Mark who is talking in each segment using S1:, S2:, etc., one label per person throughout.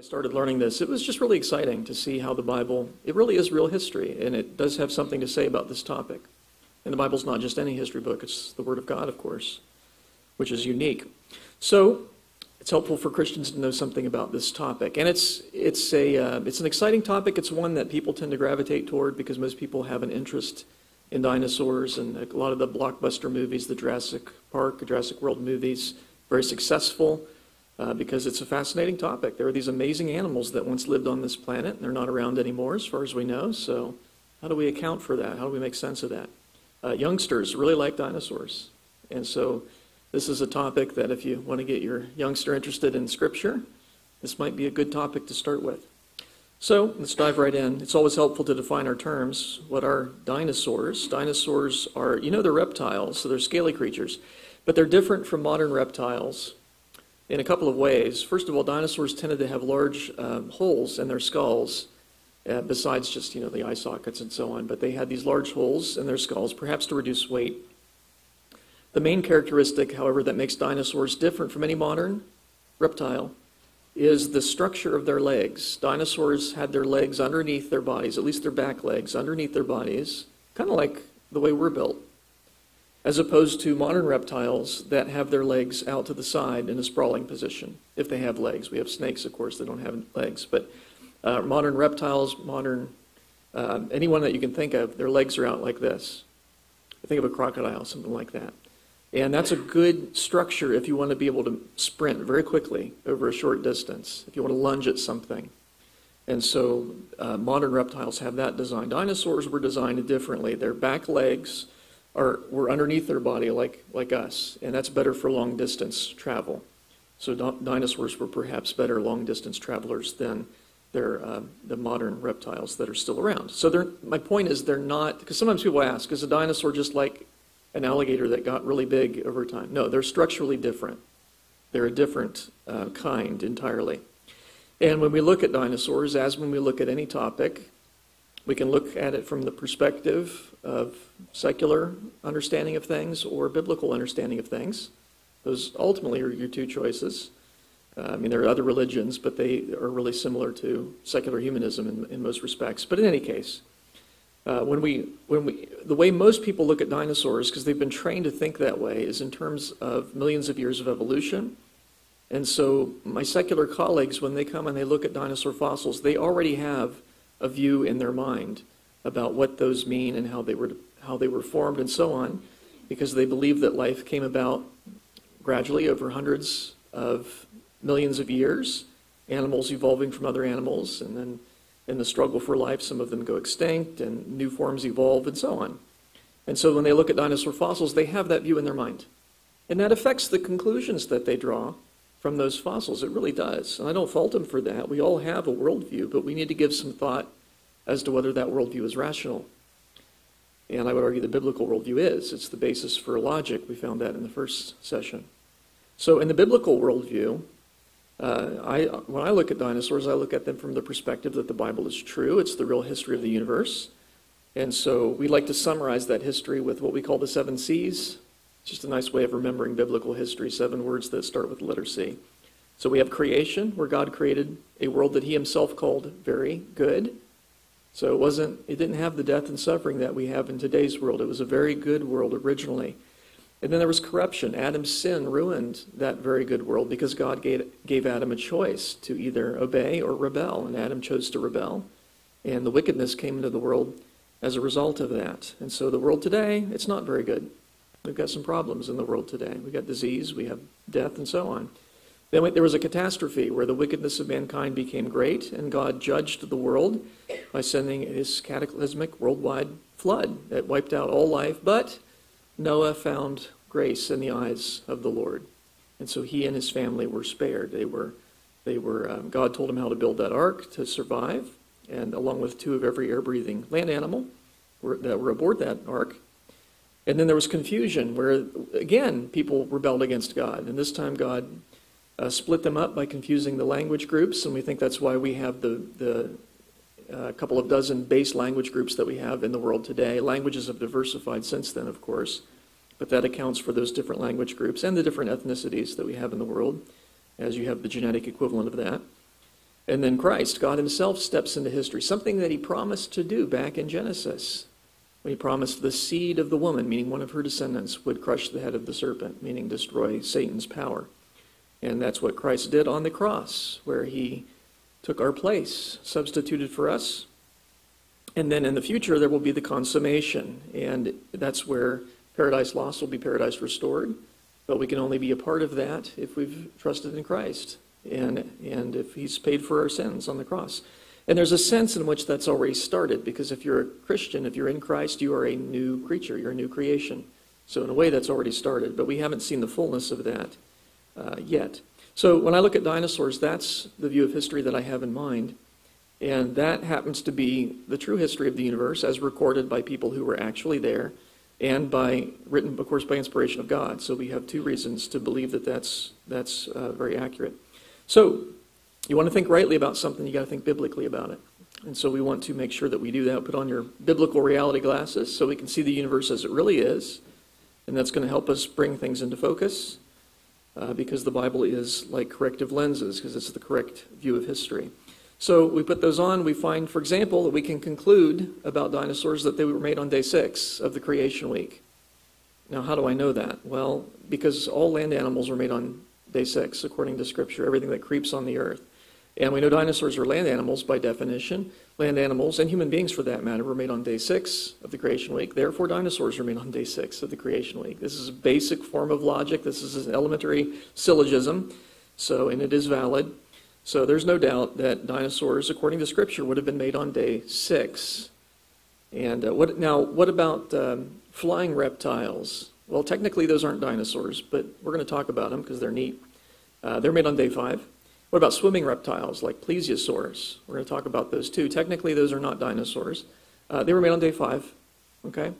S1: I started learning this, it was just really exciting to see how the Bible, it really is real history, and it does have something to say about this topic. And the Bible's not just any history book, it's the Word of God, of course, which is unique. So, it's helpful for Christians to know something about this topic. And it's, it's, a, uh, it's an exciting topic. It's one that people tend to gravitate toward because most people have an interest in dinosaurs and a lot of the blockbuster movies, the Jurassic Park, Jurassic World movies, very successful uh, because it's a fascinating topic. There are these amazing animals that once lived on this planet, and they're not around anymore, as far as we know. So, how do we account for that? How do we make sense of that? Uh, youngsters really like dinosaurs, and so this is a topic that if you want to get your youngster interested in Scripture, this might be a good topic to start with. So let's dive right in. It's always helpful to define our terms. What are dinosaurs? Dinosaurs are, you know, they're reptiles, so they're scaly creatures, but they're different from modern reptiles in a couple of ways. First of all, dinosaurs tended to have large um, holes in their skulls, uh, besides just you know the eye sockets and so on. But they had these large holes in their skulls, perhaps to reduce weight. The main characteristic, however, that makes dinosaurs different from any modern reptile is the structure of their legs. Dinosaurs had their legs underneath their bodies, at least their back legs, underneath their bodies, kind of like the way we're built as opposed to modern reptiles that have their legs out to the side in a sprawling position, if they have legs. We have snakes, of course, that don't have legs. But uh, modern reptiles, modern, uh, anyone that you can think of, their legs are out like this. Think of a crocodile, something like that. And that's a good structure if you want to be able to sprint very quickly over a short distance, if you want to lunge at something. And so uh, modern reptiles have that design. Dinosaurs were designed differently. Their back legs, are were underneath their body like like us, and that's better for long distance travel. So dinosaurs were perhaps better long distance travelers than their uh, the modern reptiles that are still around. So my point is they're not because sometimes people ask, is a dinosaur just like an alligator that got really big over time? No, they're structurally different. They're a different uh, kind entirely. And when we look at dinosaurs, as when we look at any topic, we can look at it from the perspective of secular understanding of things or biblical understanding of things. Those ultimately are your two choices. Uh, I mean, there are other religions, but they are really similar to secular humanism in, in most respects. But in any case, uh, when we, when we, the way most people look at dinosaurs, because they've been trained to think that way, is in terms of millions of years of evolution. And so my secular colleagues, when they come and they look at dinosaur fossils, they already have a view in their mind about what those mean and how they were how they were formed and so on, because they believe that life came about gradually over hundreds of millions of years, animals evolving from other animals, and then in the struggle for life, some of them go extinct and new forms evolve and so on. And so when they look at dinosaur fossils, they have that view in their mind. And that affects the conclusions that they draw from those fossils. It really does. And I don't fault them for that. We all have a worldview, but we need to give some thought as to whether that worldview is rational. And I would argue the biblical worldview is. It's the basis for logic. We found that in the first session. So, in the biblical worldview, uh, I, when I look at dinosaurs, I look at them from the perspective that the Bible is true. It's the real history of the universe. And so we like to summarize that history with what we call the seven C's just a nice way of remembering biblical history, seven words that start with the letter C. So we have creation, where God created a world that he himself called very good. So it wasn't it didn't have the death and suffering that we have in today's world. It was a very good world originally. And then there was corruption. Adam's sin ruined that very good world because God gave, gave Adam a choice to either obey or rebel, and Adam chose to rebel. And the wickedness came into the world as a result of that. And so the world today, it's not very good. We've got some problems in the world today. We've got disease, we have death, and so on. Then there was a catastrophe where the wickedness of mankind became great, and God judged the world by sending his cataclysmic worldwide flood that wiped out all life. But Noah found grace in the eyes of the Lord, and so he and his family were spared. They were, they were. Um, God told him how to build that ark to survive, and along with two of every air-breathing land animal were, that were aboard that ark. And then there was confusion where, again, people rebelled against God. And this time God uh, split them up by confusing the language groups. And we think that's why we have the, the uh, couple of dozen base language groups that we have in the world today. Languages have diversified since then, of course. But that accounts for those different language groups and the different ethnicities that we have in the world, as you have the genetic equivalent of that. And then Christ, God himself, steps into history, something that he promised to do back in Genesis. When he promised the seed of the woman, meaning one of her descendants, would crush the head of the serpent, meaning destroy Satan's power. And that's what Christ did on the cross, where he took our place, substituted for us. And then in the future, there will be the consummation. And that's where paradise lost will be paradise restored. But we can only be a part of that if we've trusted in Christ and, and if he's paid for our sins on the cross. And there's a sense in which that's already started because if you're a Christian, if you're in Christ, you are a new creature, you're a new creation. So, in a way, that's already started, but we haven't seen the fullness of that uh, yet. So, when I look at dinosaurs, that's the view of history that I have in mind. And that happens to be the true history of the universe as recorded by people who were actually there and by written, of course, by inspiration of God. So we have two reasons to believe that that's, that's uh, very accurate. So you want to think rightly about something, you got to think biblically about it. And so we want to make sure that we do that. Put on your biblical reality glasses so we can see the universe as it really is. And that's going to help us bring things into focus uh, because the Bible is like corrective lenses because it's the correct view of history. So we put those on. We find, for example, that we can conclude about dinosaurs that they were made on day six of the creation week. Now, how do I know that? Well, because all land animals were made on day six, according to Scripture, everything that creeps on the earth. And we know dinosaurs are land animals by definition. Land animals, and human beings for that matter, were made on day six of the creation week. Therefore, dinosaurs were made on day six of the creation week. This is a basic form of logic. This is an elementary syllogism. So, and it is valid. So there's no doubt that dinosaurs, according to Scripture, would have been made on day six. And uh, what, now, what about um, flying reptiles? Well, technically, those aren't dinosaurs, but we're going to talk about them because they're neat. Uh, they're made on day five. What about swimming reptiles like plesiosaurs? We're going to talk about those too. Technically, those are not dinosaurs. Uh, they were made on day five. Okay?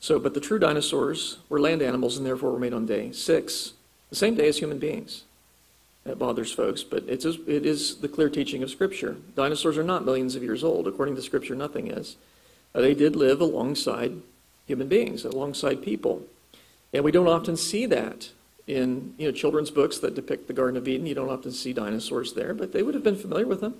S1: So, but the true dinosaurs were land animals and therefore were made on day six, the same day as human beings. That bothers folks, but it's, it is the clear teaching of Scripture. Dinosaurs are not millions of years old. According to Scripture, nothing is. Uh, they did live alongside human beings, alongside people. And we don't often see that in you know, children's books that depict the Garden of Eden. You don't often see dinosaurs there, but they would have been familiar with them.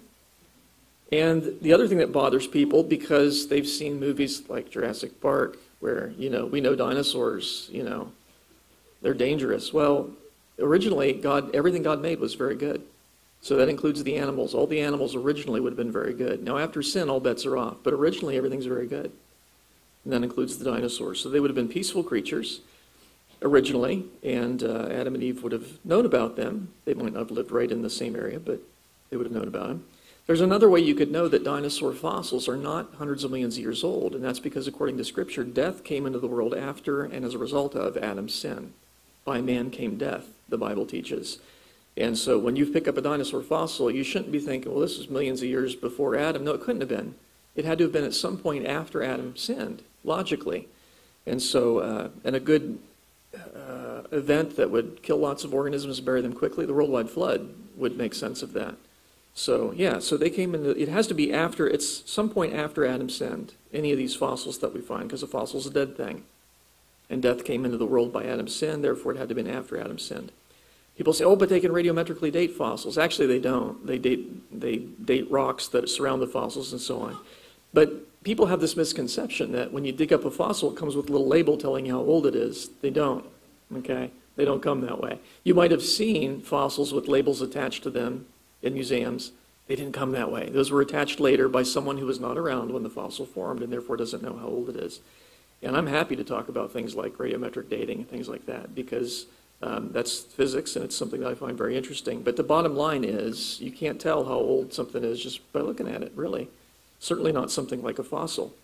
S1: And the other thing that bothers people, because they've seen movies like Jurassic Park, where, you know, we know dinosaurs, you know, they're dangerous. Well, originally, God, everything God made was very good. So that includes the animals. All the animals originally would have been very good. Now, after sin, all bets are off. But originally, everything's very good. And that includes the dinosaurs. So they would have been peaceful creatures originally, and uh, Adam and Eve would have known about them. They might not have lived right in the same area, but they would have known about them. There's another way you could know that dinosaur fossils are not hundreds of millions of years old, and that's because, according to Scripture, death came into the world after and as a result of Adam's sin. By man came death, the Bible teaches. And so when you pick up a dinosaur fossil, you shouldn't be thinking, well, this is millions of years before Adam. No, it couldn't have been. It had to have been at some point after Adam sinned, logically. And so, uh, and a good uh, event that would kill lots of organisms, and bury them quickly, the worldwide flood would make sense of that. So, yeah, so they came in, it has to be after, it's some point after Adam sinned, any of these fossils that we find, because a fossil is a dead thing. And death came into the world by Adam's sin, therefore it had to have been after Adam sinned. People say, oh, but they can radiometrically date fossils. Actually, they don't. They date, they date rocks that surround the fossils and so on. But people have this misconception that when you dig up a fossil, it comes with a little label telling you how old it is. They don't, okay? They don't come that way. You might have seen fossils with labels attached to them in museums. They didn't come that way. Those were attached later by someone who was not around when the fossil formed and therefore doesn't know how old it is. And I'm happy to talk about things like radiometric dating and things like that because um, that's physics and it's something that I find very interesting. But the bottom line is you can't tell how old something is just by looking at it, really. Certainly not something like a fossil.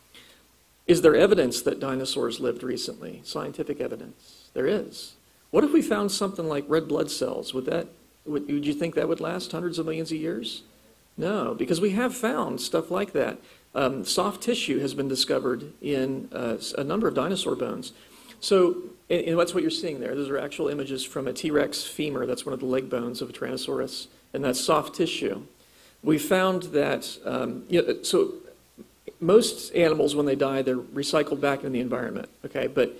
S1: Is there evidence that dinosaurs lived recently? Scientific evidence. There is. What if we found something like red blood cells? Would that would, would you think that would last hundreds of millions of years? No, because we have found stuff like that. Um, soft tissue has been discovered in uh, a number of dinosaur bones. So, and, and that's what you're seeing there. Those are actual images from a T Rex femur. That's one of the leg bones of a Tyrannosaurus, and that's soft tissue. We found that, um, you know, so most animals, when they die, they're recycled back in the environment, okay? But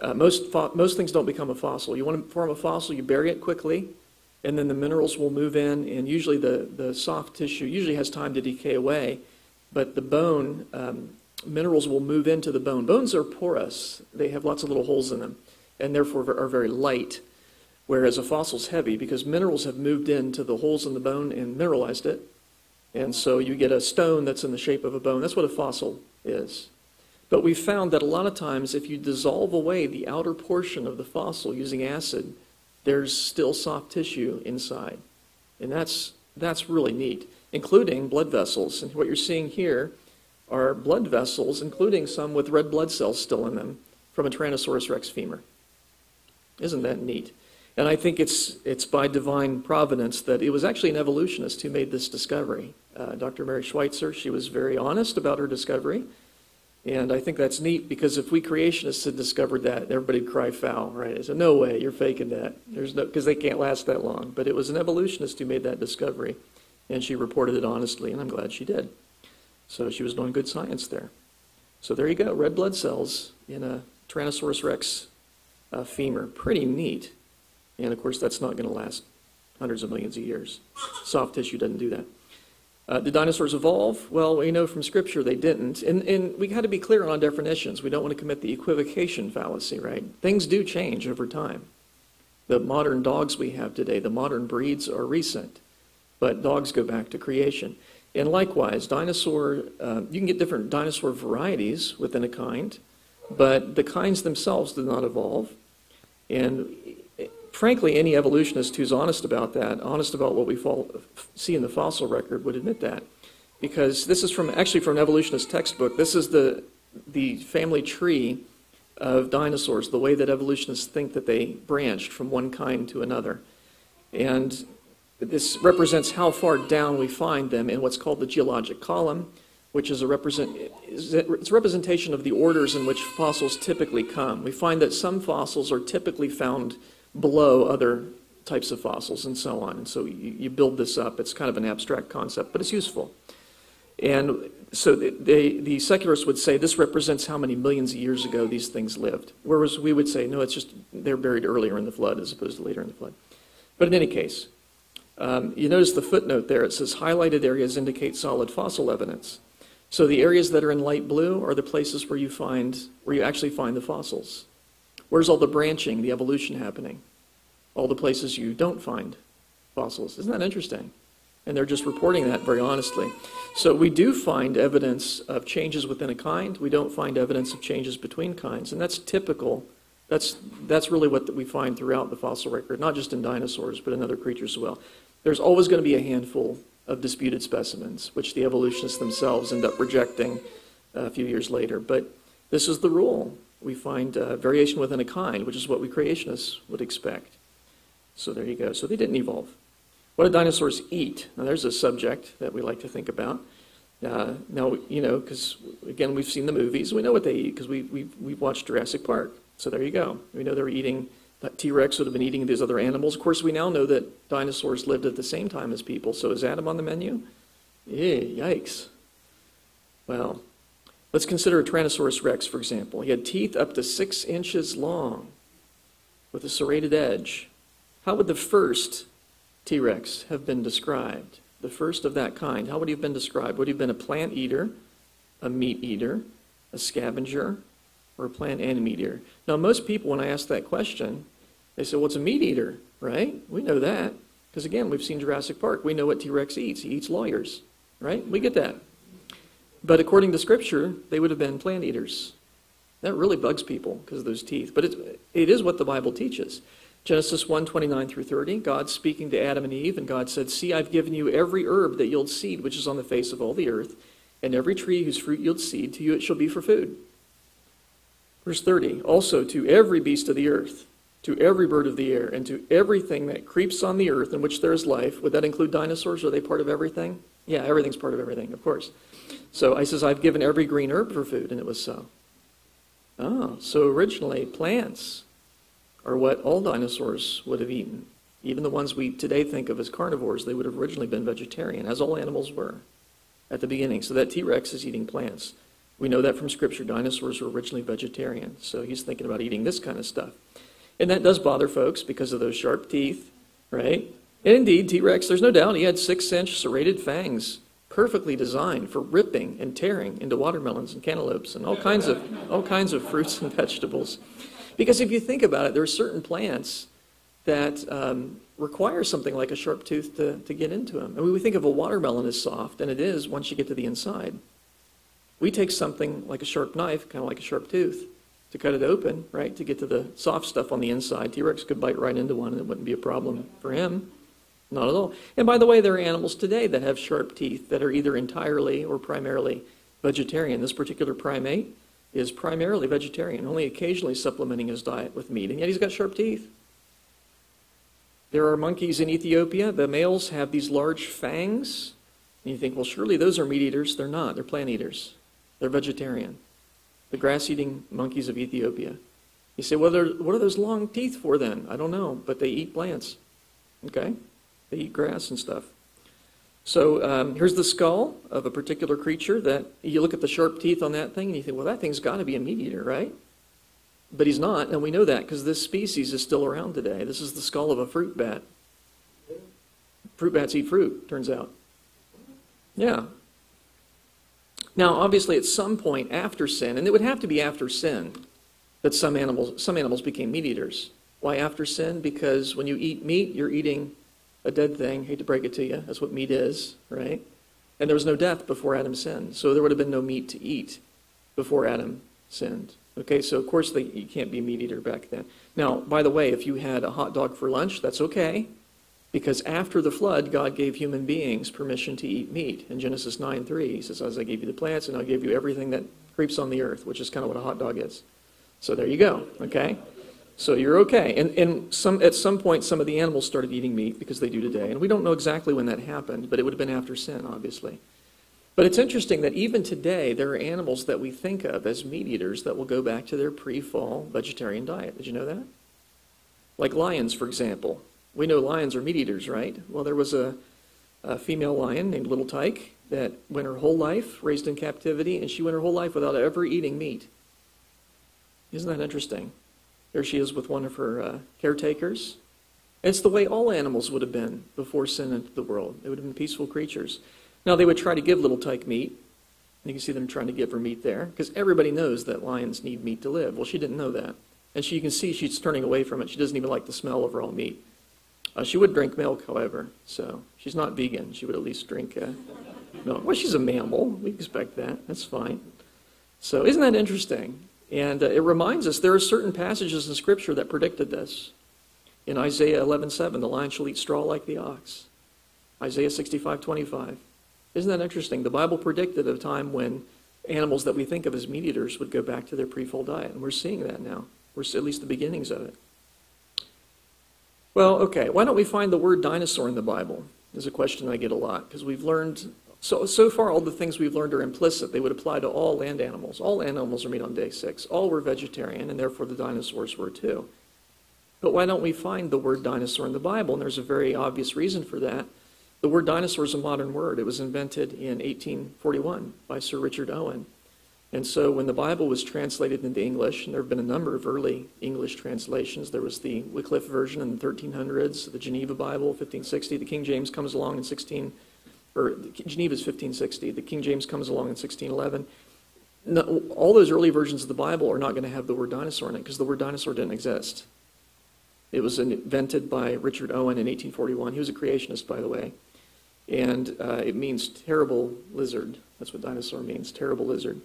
S1: uh, most, most things don't become a fossil. You want to form a fossil, you bury it quickly, and then the minerals will move in, and usually the, the soft tissue usually has time to decay away, but the bone, um, minerals will move into the bone. Bones are porous, they have lots of little holes in them, and therefore are very light, whereas a fossil's heavy because minerals have moved into the holes in the bone and mineralized it. And so you get a stone that's in the shape of a bone. That's what a fossil is. But we found that a lot of times, if you dissolve away the outer portion of the fossil using acid, there's still soft tissue inside. And that's, that's really neat, including blood vessels. And what you're seeing here are blood vessels, including some with red blood cells still in them, from a Tyrannosaurus rex femur. Isn't that neat? And I think it's, it's by divine providence that it was actually an evolutionist who made this discovery. Uh, Dr. Mary Schweitzer, she was very honest about her discovery. And I think that's neat because if we creationists had discovered that, everybody'd cry foul, right? They said, no way, you're faking that. There's no, because they can't last that long. But it was an evolutionist who made that discovery, and she reported it honestly, and I'm glad she did. So she was doing good science there. So there you go, red blood cells in a Tyrannosaurus rex uh, femur. Pretty neat. And of course, that's not going to last hundreds of millions of years. Soft tissue doesn't do that. Uh, did dinosaurs evolve? Well, we know from Scripture they didn't. And, and we got to be clear on definitions. We don't want to commit the equivocation fallacy, right? Things do change over time. The modern dogs we have today, the modern breeds are recent, but dogs go back to creation. And likewise, dinosaur, uh, you can get different dinosaur varieties within a kind, but the kinds themselves did not evolve. And frankly, any evolutionist who's honest about that, honest about what we fall, see in the fossil record, would admit that. Because this is from actually from an evolutionist textbook. This is the, the family tree of dinosaurs, the way that evolutionists think that they branched from one kind to another. And this represents how far down we find them in what's called the geologic column, which is a, represent, it's a representation of the orders in which fossils typically come. We find that some fossils are typically found below other types of fossils and so on. And so you, you build this up. It's kind of an abstract concept, but it's useful. And so they, the secularists would say this represents how many millions of years ago these things lived. Whereas we would say, no, it's just they're buried earlier in the flood as opposed to later in the flood. But in any case, um, you notice the footnote there. It says highlighted areas indicate solid fossil evidence. So the areas that are in light blue are the places where you find, where you actually find the fossils. Where's all the branching, the evolution happening? All the places you don't find fossils. Isn't that interesting? And they're just reporting that very honestly. So we do find evidence of changes within a kind. We don't find evidence of changes between kinds. And that's typical. That's, that's really what we find throughout the fossil record, not just in dinosaurs, but in other creatures as well. There's always going to be a handful of disputed specimens, which the evolutionists themselves end up rejecting a few years later. But this is the rule we find uh, variation within a kind, which is what we creationists would expect. So there you go. So they didn't evolve. What do dinosaurs eat? Now, there's a subject that we like to think about. Uh, now, you know, because again, we've seen the movies. We know what they eat because we, we've, we've watched Jurassic Park. So there you go. We know they're eating, that T Rex would have been eating these other animals. Of course, we now know that dinosaurs lived at the same time as people. So is Adam on the menu? Yeah, yikes. Well, Let's consider a Tyrannosaurus rex, for example. He had teeth up to six inches long with a serrated edge. How would the first T Rex have been described? The first of that kind. How would he have been described? Would he have been a plant eater, a meat eater, a scavenger, or a plant and a meat eater? Now, most people, when I ask that question, they say, well, it's a meat eater, right? We know that. Because again, we've seen Jurassic Park. We know what T Rex eats. He eats lawyers, right? We get that. But according to Scripture, they would have been plant eaters. That really bugs people because of those teeth. But it, it is what the Bible teaches. Genesis 1 29 through 30, God speaking to Adam and Eve, and God said, See, I've given you every herb that yields seed, which is on the face of all the earth, and every tree whose fruit yields seed, to you it shall be for food. Verse 30, also to every beast of the earth, to every bird of the air, and to everything that creeps on the earth in which there is life. Would that include dinosaurs? Are they part of everything? Yeah, everything's part of everything, of course. So I says, I've given every green herb for food, and it was so. Oh, so originally plants are what all dinosaurs would have eaten. Even the ones we today think of as carnivores, they would have originally been vegetarian, as all animals were at the beginning. So that T Rex is eating plants. We know that from Scripture. Dinosaurs were originally vegetarian. So he's thinking about eating this kind of stuff. And that does bother folks because of those sharp teeth, right? And indeed, T Rex, there's no doubt he had six inch serrated fangs, perfectly designed for ripping and tearing into watermelons and cantaloupes and all kinds of, all kinds of fruits and vegetables. Because if you think about it, there are certain plants that um, require something like a sharp tooth to, to get into them. And we think of a watermelon as soft, and it is once you get to the inside. We take something like a sharp knife, kind of like a sharp tooth, to cut it open, right, to get to the soft stuff on the inside. T Rex could bite right into one, and it wouldn't be a problem for him. Not at all. And by the way, there are animals today that have sharp teeth that are either entirely or primarily vegetarian. This particular primate is primarily vegetarian, only occasionally supplementing his diet with meat, and yet he's got sharp teeth. There are monkeys in Ethiopia. The males have these large fangs. And you think, well, surely those are meat eaters. They're not. They're plant eaters. They're vegetarian. The grass eating monkeys of Ethiopia. You say, well, what are those long teeth for then? I don't know, but they eat plants. Okay? They eat grass and stuff. So um, here's the skull of a particular creature that you look at the sharp teeth on that thing and you think, well, that thing's got to be a meat eater, right? But he's not, and we know that because this species is still around today. This is the skull of a fruit bat. Fruit bats eat fruit, turns out. Yeah. Now, obviously, at some point after sin, and it would have to be after sin, that some animals, some animals became meat eaters. Why after sin? Because when you eat meat, you're eating a dead thing. Hate to break it to you. That's what meat is, right? And there was no death before Adam sinned. So there would have been no meat to eat before Adam sinned. Okay, so of course they, you can't be a meat eater back then. Now, by the way, if you had a hot dog for lunch, that's okay. Because after the flood, God gave human beings permission to eat meat. In Genesis 9 3, he says, As I gave you the plants, and I'll give you everything that creeps on the earth, which is kind of what a hot dog is. So there you go, okay? So you're okay. And, and some, at some point, some of the animals started eating meat because they do today. And we don't know exactly when that happened, but it would have been after sin, obviously. But it's interesting that even today, there are animals that we think of as meat eaters that will go back to their pre fall vegetarian diet. Did you know that? Like lions, for example. We know lions are meat eaters, right? Well, there was a, a female lion named Little Tyke that went her whole life raised in captivity, and she went her whole life without ever eating meat. Isn't that interesting? There she is with one of her uh, caretakers. It's the way all animals would have been before sin entered the world. They would have been peaceful creatures. Now, they would try to give little tyke meat. And You can see them trying to give her meat there, because everybody knows that lions need meat to live. Well, she didn't know that. And she, you can see she's turning away from it. She doesn't even like the smell of raw meat. Uh, she would drink milk, however, so she's not vegan. She would at least drink uh, milk. Well, she's a mammal. We expect that. That's fine. So, isn't that interesting? And uh, it reminds us there are certain passages in Scripture that predicted this. In Isaiah 11:7, the lion shall eat straw like the ox. Isaiah 65:25. Isn't that interesting? The Bible predicted a time when animals that we think of as meat eaters would go back to their pre-fall diet, and we're seeing that now. We're at least the beginnings of it. Well, okay. Why don't we find the word dinosaur in the Bible? Is a question I get a lot because we've learned so, so far, all the things we've learned are implicit. They would apply to all land animals. All animals are meat on day six. All were vegetarian, and therefore the dinosaurs were too. But why don't we find the word dinosaur in the Bible? And there's a very obvious reason for that. The word dinosaur is a modern word. It was invented in 1841 by Sir Richard Owen. And so when the Bible was translated into English, and there have been a number of early English translations, there was the Wycliffe version in the 1300s, the Geneva Bible, 1560, the King James comes along in 16 or Geneva is 1560. The King James comes along in 1611. No, all those early versions of the Bible are not going to have the word dinosaur in it because the word dinosaur didn't exist. It was invented by Richard Owen in 1841. He was a creationist, by the way. And uh, it means terrible lizard. That's what dinosaur means, terrible lizard.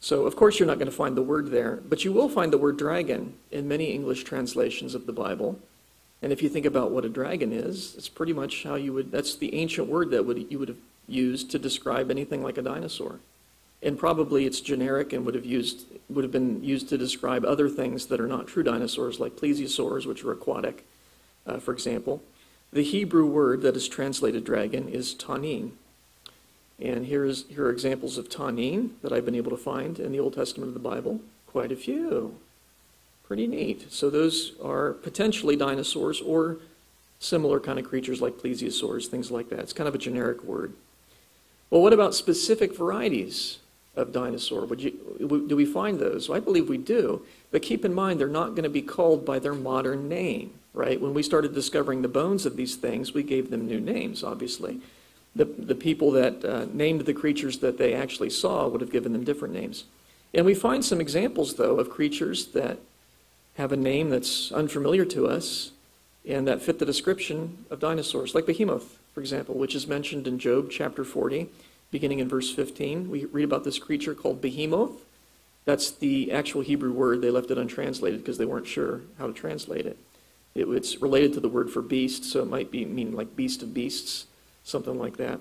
S1: So, of course, you're not going to find the word there, but you will find the word dragon in many English translations of the Bible. And if you think about what a dragon is, it's pretty much how you would, that's the ancient word that would, you would have used to describe anything like a dinosaur. And probably it's generic and would have, used, would have been used to describe other things that are not true dinosaurs, like plesiosaurs, which are aquatic, uh, for example. The Hebrew word that is translated dragon is tanin. And here's, here are examples of tanin that I've been able to find in the Old Testament of the Bible. Quite a few. Pretty neat. So those are potentially dinosaurs or similar kind of creatures like plesiosaurs, things like that. It's kind of a generic word. Well, what about specific varieties of dinosaur? Would you, do we find those? Well, I believe we do. But keep in mind, they're not going to be called by their modern name. right? When we started discovering the bones of these things, we gave them new names, obviously. The, the people that uh, named the creatures that they actually saw would have given them different names. And we find some examples, though, of creatures that have a name that's unfamiliar to us and that fit the description of dinosaurs, like behemoth, for example, which is mentioned in Job chapter 40, beginning in verse 15. We read about this creature called behemoth. That's the actual Hebrew word. They left it untranslated because they weren't sure how to translate it. it. It's related to the word for beast, so it might be mean like beast of beasts, something like that.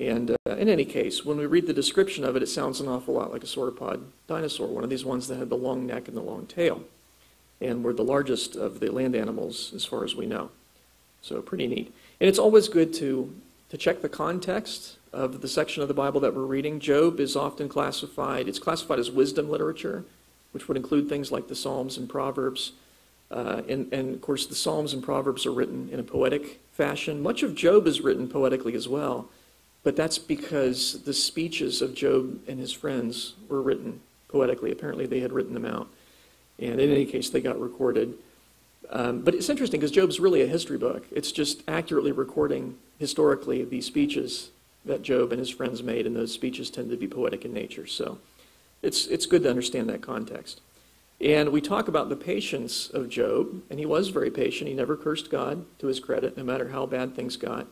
S1: And uh, in any case, when we read the description of it, it sounds an awful lot like a sauropod dinosaur, one of these ones that had the long neck and the long tail, and we're the largest of the land animals as far as we know. So pretty neat. And it's always good to, to check the context of the section of the Bible that we're reading. Job is often classified, it's classified as wisdom literature, which would include things like the Psalms and Proverbs. Uh, and, and of course, the Psalms and Proverbs are written in a poetic fashion. Much of Job is written poetically as well. But that's because the speeches of Job and his friends were written poetically. Apparently, they had written them out. And in any case, they got recorded. Um, but it's interesting because Job's really a history book. It's just accurately recording historically the speeches that Job and his friends made, and those speeches tend to be poetic in nature. So it's, it's good to understand that context. And we talk about the patience of Job, and he was very patient. He never cursed God to his credit, no matter how bad things got.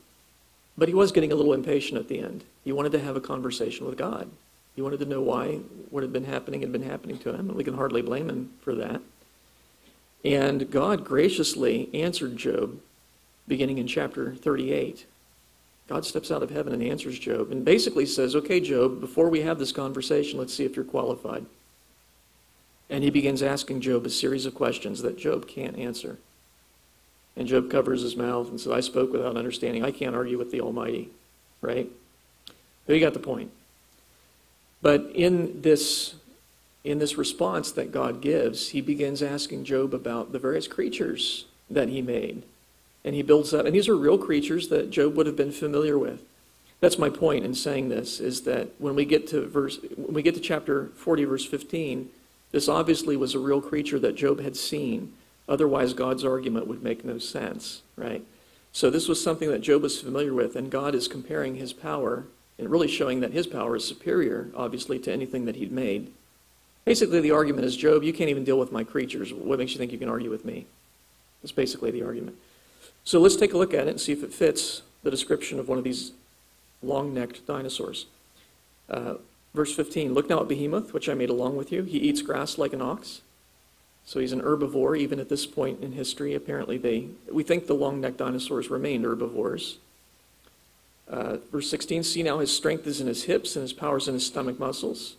S1: But he was getting a little impatient at the end. He wanted to have a conversation with God. He wanted to know why what had been happening had been happening to him, and we can hardly blame him for that. And God graciously answered Job beginning in chapter 38. God steps out of heaven and answers Job and basically says, Okay, Job, before we have this conversation, let's see if you're qualified. And he begins asking Job a series of questions that Job can't answer. And Job covers his mouth and says, I spoke without understanding. I can't argue with the Almighty, right? But you got the point. But in this, in this response that God gives, he begins asking Job about the various creatures that he made. And he builds up, and these are real creatures that Job would have been familiar with. That's my point in saying this, is that when we get to verse when we get to chapter 40, verse 15, this obviously was a real creature that Job had seen. Otherwise, God's argument would make no sense, right? So this was something that Job was familiar with, and God is comparing his power and really showing that his power is superior, obviously, to anything that he'd made. Basically, the argument is Job, you can't even deal with my creatures. What makes you think you can argue with me? That's basically the argument. So let's take a look at it and see if it fits the description of one of these long necked dinosaurs. Uh, verse 15 Look now at Behemoth, which I made along with you. He eats grass like an ox. So he's an herbivore, even at this point in history. Apparently, they we think the long-necked dinosaurs remained herbivores. Uh, verse 16, see now his strength is in his hips and his power is in his stomach muscles.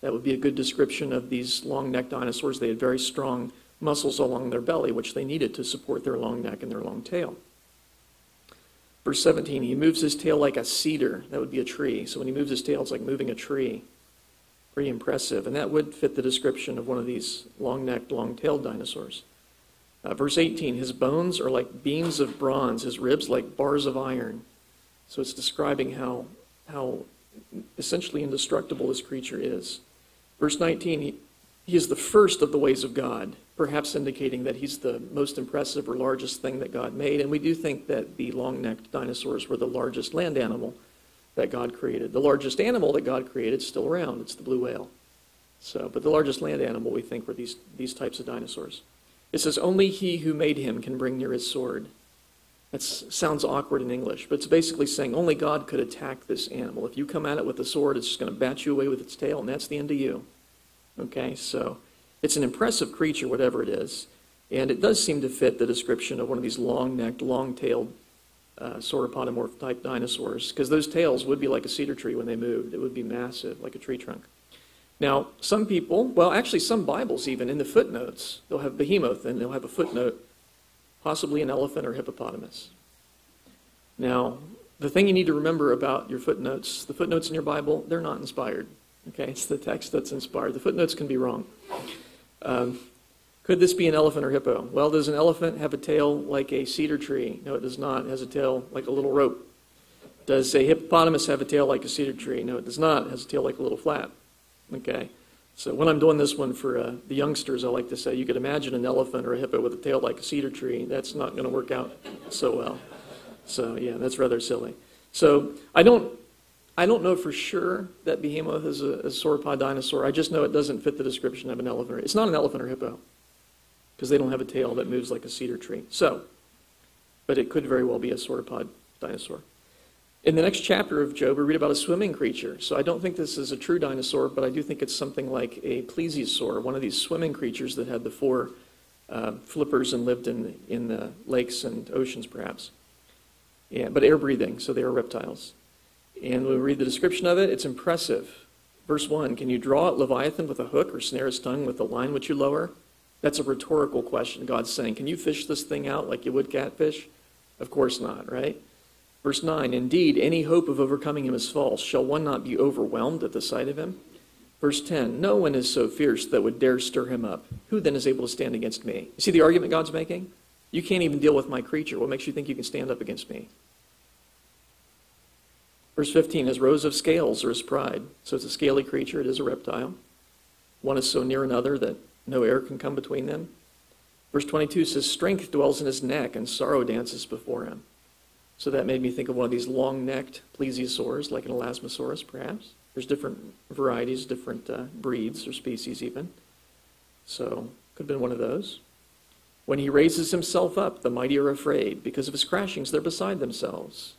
S1: That would be a good description of these long-necked dinosaurs. They had very strong muscles along their belly, which they needed to support their long neck and their long tail. Verse 17, he moves his tail like a cedar. That would be a tree. So when he moves his tail, it's like moving a tree. Pretty impressive. And that would fit the description of one of these long necked, long tailed dinosaurs. Uh, verse 18 His bones are like beams of bronze, his ribs like bars of iron. So it's describing how, how essentially indestructible this creature is. Verse 19 he, he is the first of the ways of God, perhaps indicating that he's the most impressive or largest thing that God made. And we do think that the long necked dinosaurs were the largest land animal that God created. The largest animal that God created is still around. It's the blue whale. So, but the largest land animal we think were these, these types of dinosaurs. It says, Only he who made him can bring near his sword. That sounds awkward in English, but it's basically saying only God could attack this animal. If you come at it with a sword, it's just going to bat you away with its tail, and that's the end of you. Okay, so it's an impressive creature, whatever it is. And it does seem to fit the description of one of these long necked, long tailed uh, sauropodomorph type dinosaurs, because those tails would be like a cedar tree when they moved. It would be massive, like a tree trunk. Now, some people, well, actually, some Bibles even, in the footnotes, they'll have behemoth and they'll have a footnote, possibly an elephant or hippopotamus. Now, the thing you need to remember about your footnotes, the footnotes in your Bible, they're not inspired. Okay, it's the text that's inspired. The footnotes can be wrong. Um, could this be an elephant or hippo? Well, does an elephant have a tail like a cedar tree? No, it does not. It has a tail like a little rope. Does a hippopotamus have a tail like a cedar tree? No, it does not. It has a tail like a little flap. Okay. So when I'm doing this one for uh, the youngsters, I like to say you could imagine an elephant or a hippo with a tail like a cedar tree. That's not going to work out so well. So yeah, that's rather silly. So I don't, I don't know for sure that behemoth is a, a sauropod dinosaur. I just know it doesn't fit the description of an elephant. It's not an elephant or hippo because they don't have a tail that moves like a cedar tree. So, but it could very well be a sauropod dinosaur. In the next chapter of Job, we read about a swimming creature. So I don't think this is a true dinosaur, but I do think it's something like a plesiosaur, one of these swimming creatures that had the four uh, flippers and lived in, in the lakes and oceans, perhaps. Yeah, but air breathing, so they are reptiles. And when we read the description of it, it's impressive. Verse 1 Can you draw at Leviathan with a hook or snare his tongue with a line which you lower? That's a rhetorical question. God's saying, Can you fish this thing out like you would catfish? Of course not, right? Verse 9 Indeed, any hope of overcoming him is false. Shall one not be overwhelmed at the sight of him? Verse 10 No one is so fierce that would dare stir him up. Who then is able to stand against me? You see the argument God's making? You can't even deal with my creature. What makes you think you can stand up against me? Verse 15 is rows of scales or his pride. So it's a scaly creature, it is a reptile. One is so near another that no air can come between them. Verse 22 says, Strength dwells in his neck, and sorrow dances before him. So that made me think of one of these long necked plesiosaurs, like an elasmosaurus, perhaps. There's different varieties, different uh, breeds or species, even. So, could have been one of those. When he raises himself up, the mighty are afraid. Because of his crashings, they're beside themselves.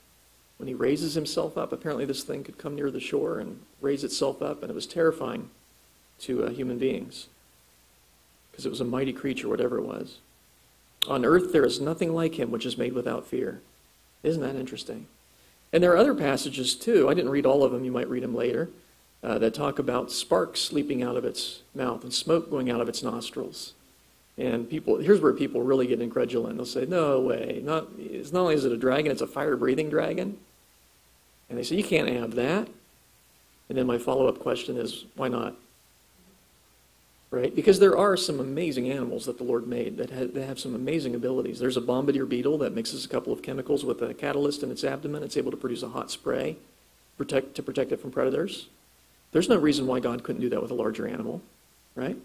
S1: When he raises himself up, apparently this thing could come near the shore and raise itself up, and it was terrifying to uh, human beings because it was a mighty creature, whatever it was. On earth, there is nothing like him which is made without fear. Isn't that interesting? And there are other passages too. I didn't read all of them. You might read them later. Uh, that talk about sparks leaping out of its mouth and smoke going out of its nostrils. And people, here's where people really get incredulous. They'll say, "No way! Not, it's not only is it a dragon; it's a fire-breathing dragon." And they say, "You can't have that." And then my follow-up question is, "Why not?" Right? Because there are some amazing animals that the Lord made that have, that have some amazing abilities. There's a bombardier beetle that mixes a couple of chemicals with a catalyst in its abdomen. It's able to produce a hot spray protect, to protect it from predators. There's no reason why God couldn't do that with a larger animal, right?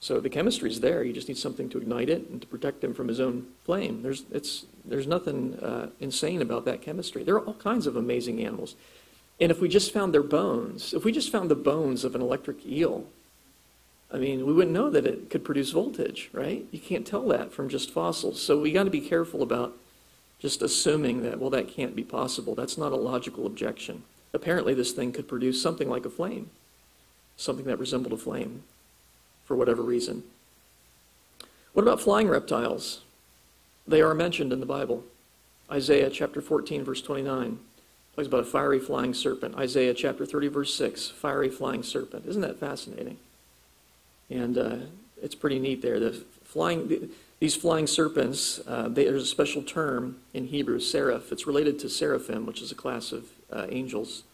S1: So the chemistry is there. You just need something to ignite it and to protect him from his own flame. There's, it's, there's nothing uh, insane about that chemistry. There are all kinds of amazing animals. And if we just found their bones, if we just found the bones of an electric eel, I mean, we wouldn't know that it could produce voltage, right? You can't tell that from just fossils. So we got to be careful about just assuming that, well, that can't be possible. That's not a logical objection. Apparently, this thing could produce something like a flame, something that resembled a flame, for whatever reason. What about flying reptiles? They are mentioned in the Bible. Isaiah chapter 14, verse 29 talks about a fiery flying serpent. Isaiah chapter 30, verse 6, fiery flying serpent. Isn't that fascinating? And uh, it's pretty neat there. The flying, these flying serpents, uh, they, there's a special term in Hebrew, seraph. It's related to seraphim, which is a class of uh, angels.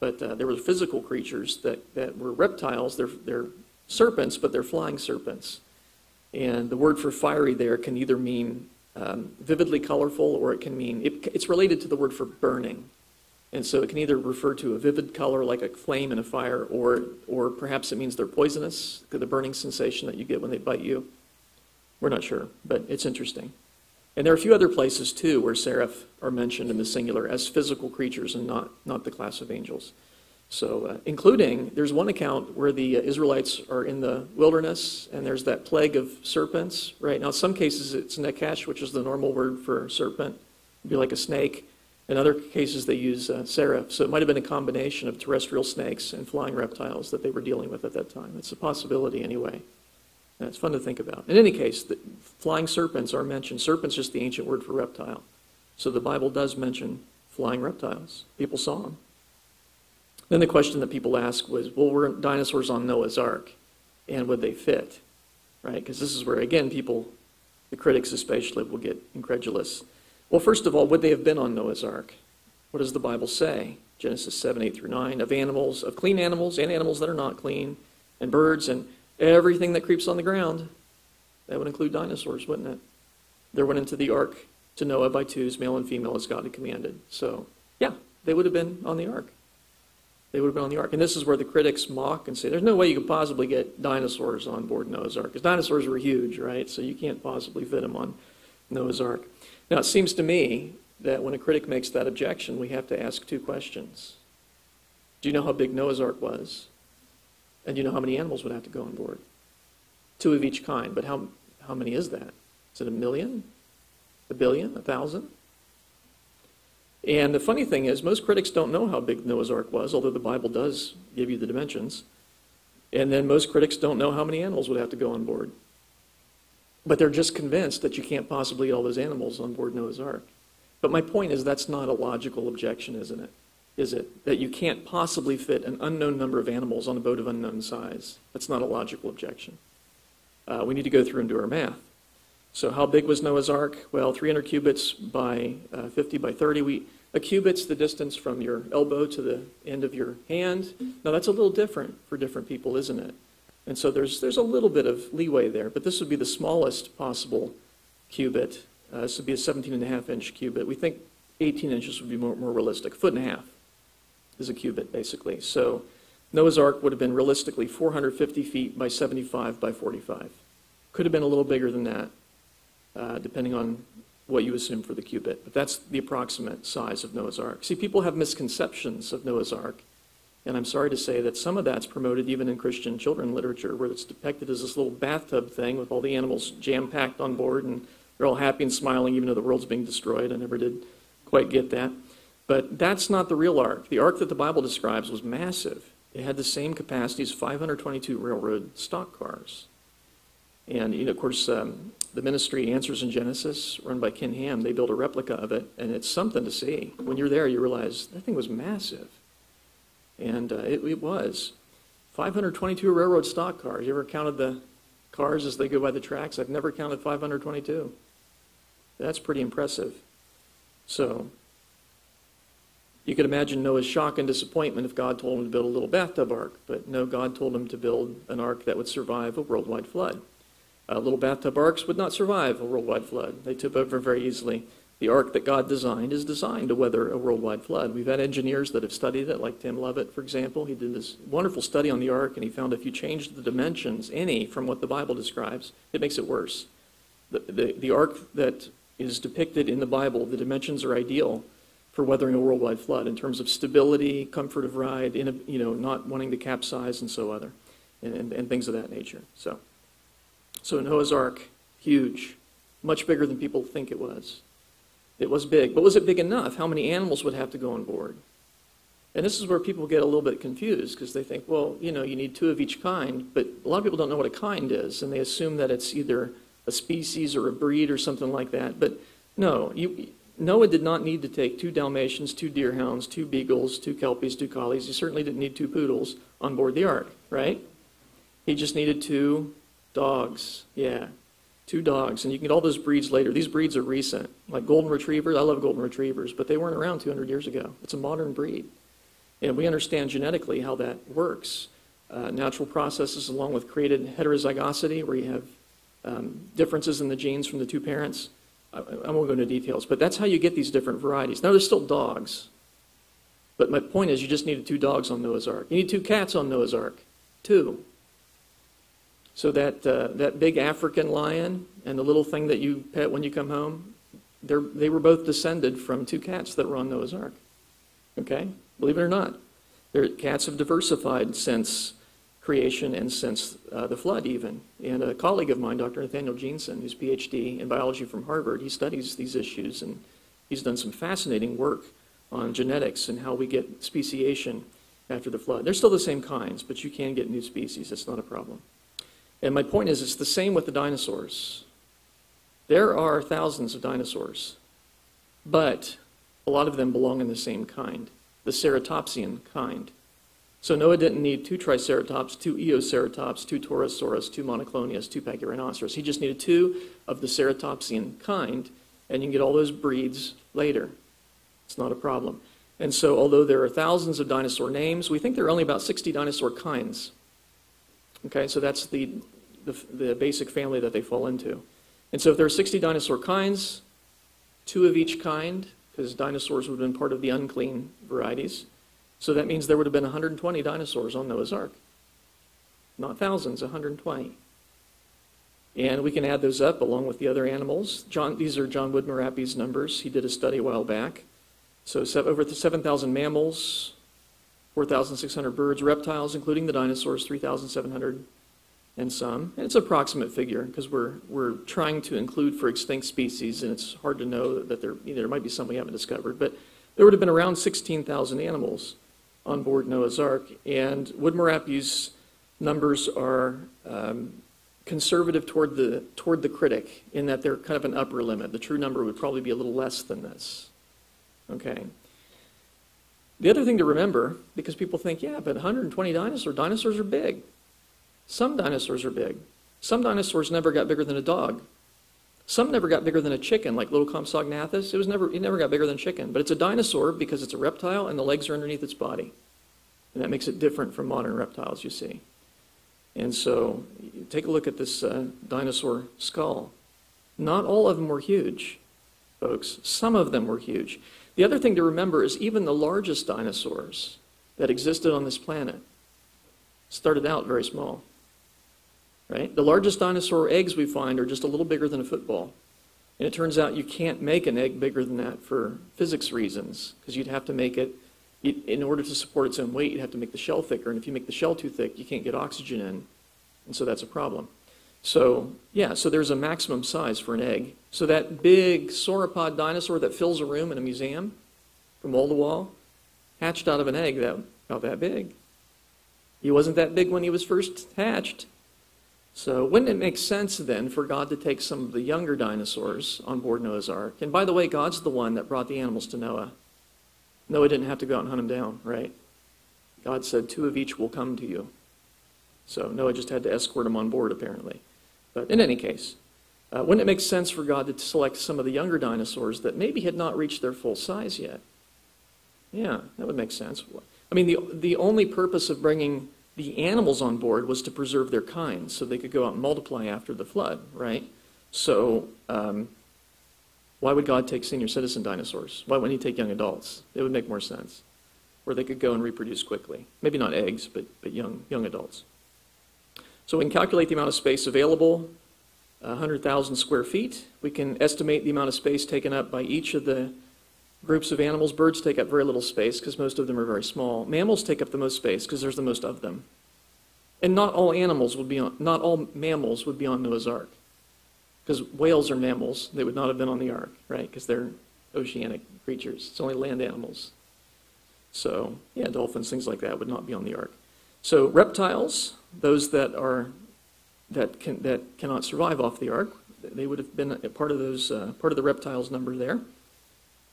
S1: But uh, there were physical creatures that, that were reptiles. They're, they're serpents, but they're flying serpents. And the word for fiery there can either mean um, vividly colorful or it can mean, it, it's related to the word for burning. And so it can either refer to a vivid color like a flame in a fire, or, or perhaps it means they're poisonous, the burning sensation that you get when they bite you. We're not sure, but it's interesting. And there are a few other places too where seraph are mentioned in the singular as physical creatures and not, not the class of angels. So, uh, including, there's one account where the uh, Israelites are in the wilderness and there's that plague of serpents, right? Now, in some cases it's nekash, which is the normal word for serpent, It'd be like a snake. In other cases, they use uh, seraph. So it might have been a combination of terrestrial snakes and flying reptiles that they were dealing with at that time. It's a possibility anyway. And it's fun to think about. In any case, flying serpents are mentioned. Serpent's just the ancient word for reptile. So the Bible does mention flying reptiles. People saw them. Then the question that people ask was, well, were dinosaurs on Noah's Ark? And would they fit? Right? Because this is where, again, people, the critics especially, will get incredulous. Well, first of all, would they have been on Noah's Ark? What does the Bible say? Genesis 7, 8 through 9, of animals, of clean animals and animals that are not clean, and birds and everything that creeps on the ground. That would include dinosaurs, wouldn't it? There went into the ark to Noah by twos, male and female, as God had commanded. So, yeah, they would have been on the ark. They would have been on the ark. And this is where the critics mock and say, there's no way you could possibly get dinosaurs on board Noah's ark, because dinosaurs were huge, right? So you can't possibly fit them on Noah's ark. Now, it seems to me that when a critic makes that objection, we have to ask two questions. Do you know how big Noah's ark was? And do you know how many animals would have to go on board? Two of each kind. But how, how many is that? Is it a million? A billion? A thousand? And the funny thing is, most critics don't know how big Noah's Ark was, although the Bible does give you the dimensions. And then most critics don't know how many animals would have to go on board. But they're just convinced that you can't possibly get all those animals on board Noah's Ark. But my point is, that's not a logical objection, isn't it? Is it? That you can't possibly fit an unknown number of animals on a boat of unknown size. That's not a logical objection. Uh, we need to go through and do our math. So how big was Noah's Ark? Well, 300 cubits by uh, 50 by 30. We, a cubit's the distance from your elbow to the end of your hand. Now that's a little different for different people, isn't it? And so there's, there's a little bit of leeway there, but this would be the smallest possible cubit. Uh, this would be a 17 and a half inch cubit. We think 18 inches would be more, more realistic. A foot and a half is a cubit, basically. So Noah's Ark would have been realistically 450 feet by 75 by 45. Could have been a little bigger than that uh, depending on what you assume for the cubit. But that's the approximate size of Noah's Ark. See, people have misconceptions of Noah's Ark, and I'm sorry to say that some of that's promoted even in Christian children literature, where it's depicted as this little bathtub thing with all the animals jam packed on board, and they're all happy and smiling, even though the world's being destroyed. I never did quite get that. But that's not the real ark. The ark that the Bible describes was massive. It had the same capacity as 522 railroad stock cars. And, you know, of course, um, the ministry Answers in Genesis, run by Ken Ham, they built a replica of it, and it's something to see. When you're there, you realize that thing was massive. And uh, it, it, was. 522 railroad stock cars. You ever counted the cars as they go by the tracks? I've never counted 522. That's pretty impressive. So, you could imagine Noah's shock and disappointment if God told him to build a little bathtub ark, but no, God told him to build an ark that would survive a worldwide flood. Uh, little bathtub arks would not survive a worldwide flood. They tip over very easily. The ark that God designed is designed to weather a worldwide flood. We've had engineers that have studied it, like Tim Lovett, for example. He did this wonderful study on the ark, and he found if you change the dimensions, any, from what the Bible describes, it makes it worse. The, the, the ark that is depicted in the Bible, the dimensions are ideal for weathering a worldwide flood in terms of stability, comfort of ride, in a, you know, not wanting to capsize, and so other, and, and, and things of that nature. So. So Noah's Ark, huge, much bigger than people think it was. It was big, but was it big enough? How many animals would have to go on board? And this is where people get a little bit confused because they think, well, you know, you need two of each kind, but a lot of people don't know what a kind is, and they assume that it's either a species or a breed or something like that. But no, you, Noah did not need to take two Dalmatians, two deerhounds, two beagles, two kelpies, two collies. He certainly didn't need two poodles on board the ark, right? He just needed two Dogs, yeah. Two dogs. And you can get all those breeds later. These breeds are recent. Like golden retrievers, I love golden retrievers, but they weren't around 200 years ago. It's a modern breed. And we understand genetically how that works. Uh, natural processes, along with created heterozygosity, where you have um, differences in the genes from the two parents. I, I won't go into details, but that's how you get these different varieties. Now, they're still dogs. But my point is, you just needed two dogs on Noah's Ark. You need two cats on Noah's Ark. Two. So that, uh, that big African lion and the little thing that you pet when you come home, they were both descended from two cats that were on Noah's Ark. Okay? Believe it or not. Cats have diversified since creation and since uh, the flood even. And a colleague of mine, Dr. Nathaniel Jeanson, who's PhD in biology from Harvard, he studies these issues and he's done some fascinating work on genetics and how we get speciation after the flood. They're still the same kinds, but you can get new species. That's not a problem. And my point is, it's the same with the dinosaurs. There are thousands of dinosaurs, but a lot of them belong in the same kind, the ceratopsian kind. So Noah didn't need two Triceratops, two Eoceratops, two Torosaurus, two Monoclonius, two Pachyrhinosaurus. He just needed two of the ceratopsian kind, and you can get all those breeds later. It's not a problem. And so, although there are thousands of dinosaur names, we think there are only about 60 dinosaur kinds. Okay, so that's the, the, the basic family that they fall into. And so if there are 60 dinosaur kinds, two of each kind, because dinosaurs would have been part of the unclean varieties. So that means there would have been 120 dinosaurs on Noah's Ark. Not thousands, 120. And we can add those up along with the other animals. John, these are John Woodmorappe's numbers. He did a study a while back. So over 7,000 mammals, 4,600 birds, reptiles, including the dinosaurs, 3,700 and some. And it's an approximate figure because we're, we're trying to include for extinct species, and it's hard to know that there, you know, there might be some we haven't discovered. But there would have been around 16,000 animals on board Noah's Ark. And Woodmorappe's numbers are um, conservative toward the, toward the critic in that they're kind of an upper limit. The true number would probably be a little less than this. Okay. The other thing to remember, because people think, yeah, but 120 dinosaurs, dinosaurs are big. Some dinosaurs are big. Some dinosaurs never got bigger than a dog. Some never got bigger than a chicken, like little Compsognathus. It was never, it never got bigger than chicken. But it's a dinosaur because it's a reptile and the legs are underneath its body. And that makes it different from modern reptiles, you see. And so, take a look at this uh, dinosaur skull. Not all of them were huge, folks. Some of them were huge. The other thing to remember is even the largest dinosaurs that existed on this planet started out very small. Right? The largest dinosaur eggs we find are just a little bigger than a football. And it turns out you can't make an egg bigger than that for physics reasons, because you'd have to make it, in order to support its own weight, you'd have to make the shell thicker. And if you make the shell too thick, you can't get oxygen in. And so that's a problem. So, yeah, so there's a maximum size for an egg. So that big sauropod dinosaur that fills a room in a museum from wall to wall hatched out of an egg that, about that big. He wasn't that big when he was first hatched. So wouldn't it make sense then for God to take some of the younger dinosaurs on board Noah's Ark? And by the way, God's the one that brought the animals to Noah. Noah didn't have to go out and hunt them down, right? God said, two of each will come to you. So Noah just had to escort them on board, apparently. But in any case, uh, wouldn't it make sense for God to select some of the younger dinosaurs that maybe had not reached their full size yet? Yeah, that would make sense. I mean, the, the only purpose of bringing the animals on board was to preserve their kind so they could go out and multiply after the flood, right? So, um, why would God take senior citizen dinosaurs? Why wouldn't he take young adults? It would make more sense. Where they could go and reproduce quickly. Maybe not eggs, but, but young, young adults. So we can calculate the amount of space available, uh, 100,000 square feet. We can estimate the amount of space taken up by each of the groups of animals. Birds take up very little space because most of them are very small. Mammals take up the most space because there's the most of them. And not all animals would be on, not all mammals would be on Noah's Ark. Because whales are mammals. They would not have been on the ark, right? Because they're oceanic creatures. It's only land animals. So, yeah, dolphins, things like that would not be on the ark. So, reptiles, those that are that can that cannot survive off the ark, they would have been part of those uh, part of the reptiles number there.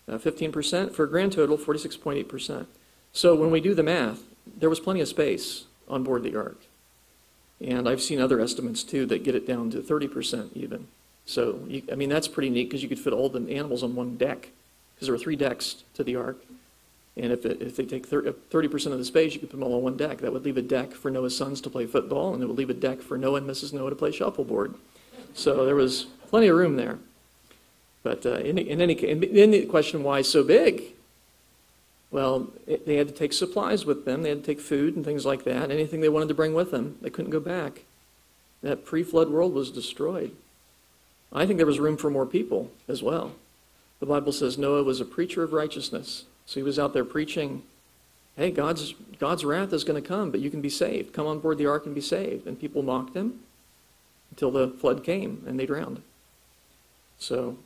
S1: 15% uh, for a grand total 46.8%. So when we do the math, there was plenty of space on board the ark. And I've seen other estimates too that get it down to 30% even. So, you, I mean, that's pretty neat because you could fit all the animals on one deck because there were three decks to the ark. And if, it, if they take 30% of the space, you could put them all on one deck. That would leave a deck for Noah's sons to play football, and it would leave a deck for Noah and Mrs. Noah to play shuffleboard. So there was plenty of room there. But uh, in, in, any case, then the question, why so big? Well, it, they had to take supplies with them. They had to take food and things like that. Anything they wanted to bring with them, they couldn't go back. That pre-flood world was destroyed. I think there was room for more people as well. The Bible says Noah was a preacher of righteousness. So he was out there preaching, hey, God's, God's wrath is going to come, but you can be saved. Come on board the ark and be saved. And people mocked him until the flood came and they drowned. So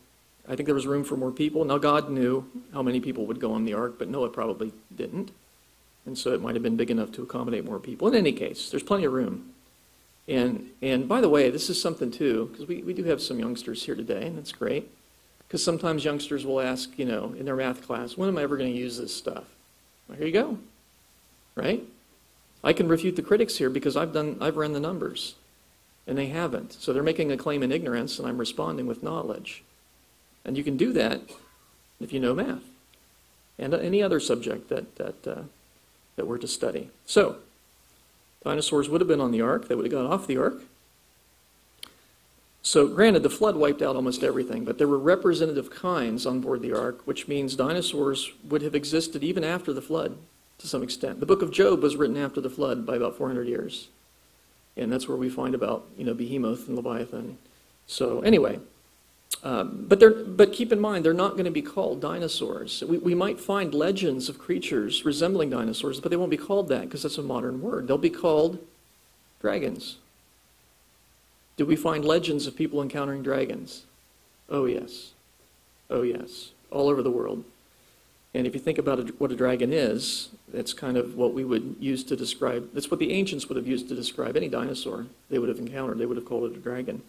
S1: I think there was room for more people. Now, God knew how many people would go on the ark, but Noah probably didn't. And so it might have been big enough to accommodate more people. In any case, there's plenty of room. And, and by the way, this is something too, because we, we do have some youngsters here today, and that's great. Because sometimes youngsters will ask, you know, in their math class, when am I ever going to use this stuff? Well, here you go. Right? I can refute the critics here because I've done I've run the numbers. And they haven't. So they're making a claim in ignorance, and I'm responding with knowledge. And you can do that if you know math and any other subject that, that, uh, that we're to study. So, dinosaurs would have been on the ark, they would have gone off the ark. So, granted, the flood wiped out almost everything, but there were representative kinds on board the ark, which means dinosaurs would have existed even after the flood. to some extent. The book of Job was written after the flood by about 400 years. And that's where we find about, you know, Behemoth and Leviathan. So anyway, um, but, but keep in mind, they're not going to be called dinosaurs. We, we might find legends of creatures resembling dinosaurs, but they won't be called that because that's a modern word. They'll be called dragons. Do we find legends of people encountering dragons? Oh, yes. Oh, yes. All over the world. And if you think about what a dragon is, that's kind of what we would use to describe, that's what the ancients would have used to describe any dinosaur they would have encountered. They would have called it a dragon.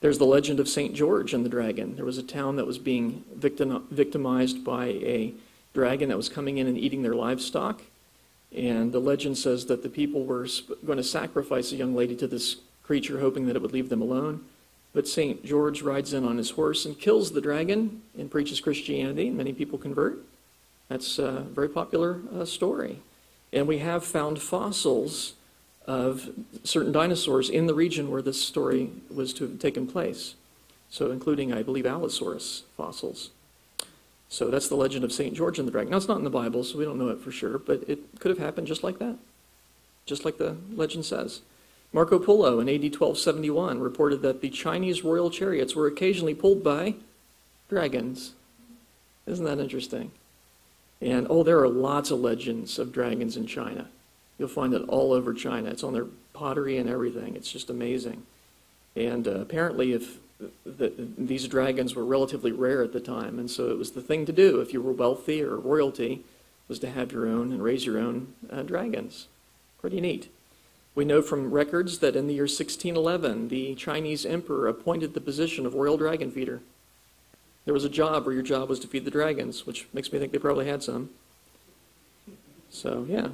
S1: There's the legend of St. George and the dragon. There was a town that was being victim, victimized by a dragon that was coming in and eating their livestock. And the legend says that the people were going to sacrifice a young lady to this creature, hoping that it would leave them alone. But St. George rides in on his horse and kills the dragon and preaches Christianity, and many people convert. That's a very popular uh, story. And we have found fossils of certain dinosaurs in the region where this story was to have taken place. So, including, I believe, Allosaurus fossils. So, that's the legend of St. George and the dragon. Now, it's not in the Bible, so we don't know it for sure, but it could have happened just like that, just like the legend says. Marco Polo in AD 1271 reported that the Chinese royal chariots were occasionally pulled by dragons. Isn't that interesting? And oh, there are lots of legends of dragons in China. You'll find it all over China. It's on their pottery and everything. It's just amazing. And uh, apparently, if the, these dragons were relatively rare at the time, and so it was the thing to do if you were wealthy or royalty, was to have your own and raise your own uh, dragons. Pretty neat. We know from records that in the year 1611, the Chinese emperor appointed the position of royal dragon feeder. There was a job where your job was to feed the dragons, which makes me think they probably had some. So, yeah.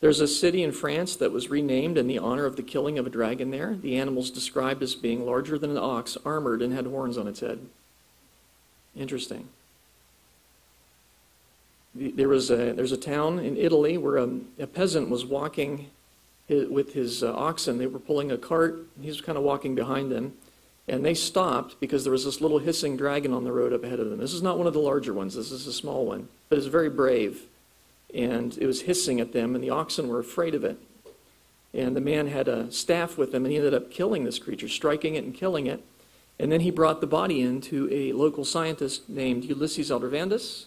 S1: There's a city in France that was renamed in the honor of the killing of a dragon there. The animal's described as being larger than an ox, armored, and had horns on its head. Interesting. There was a, there's a town in Italy where a, a peasant was walking with his uh, oxen. They were pulling a cart, and he was kind of walking behind them. And they stopped because there was this little hissing dragon on the road up ahead of them. This is not one of the larger ones, this is a small one, but it's very brave. And it was hissing at them, and the oxen were afraid of it. And the man had a staff with him, and he ended up killing this creature, striking it and killing it. And then he brought the body in to a local scientist named Ulysses Aldrovandus.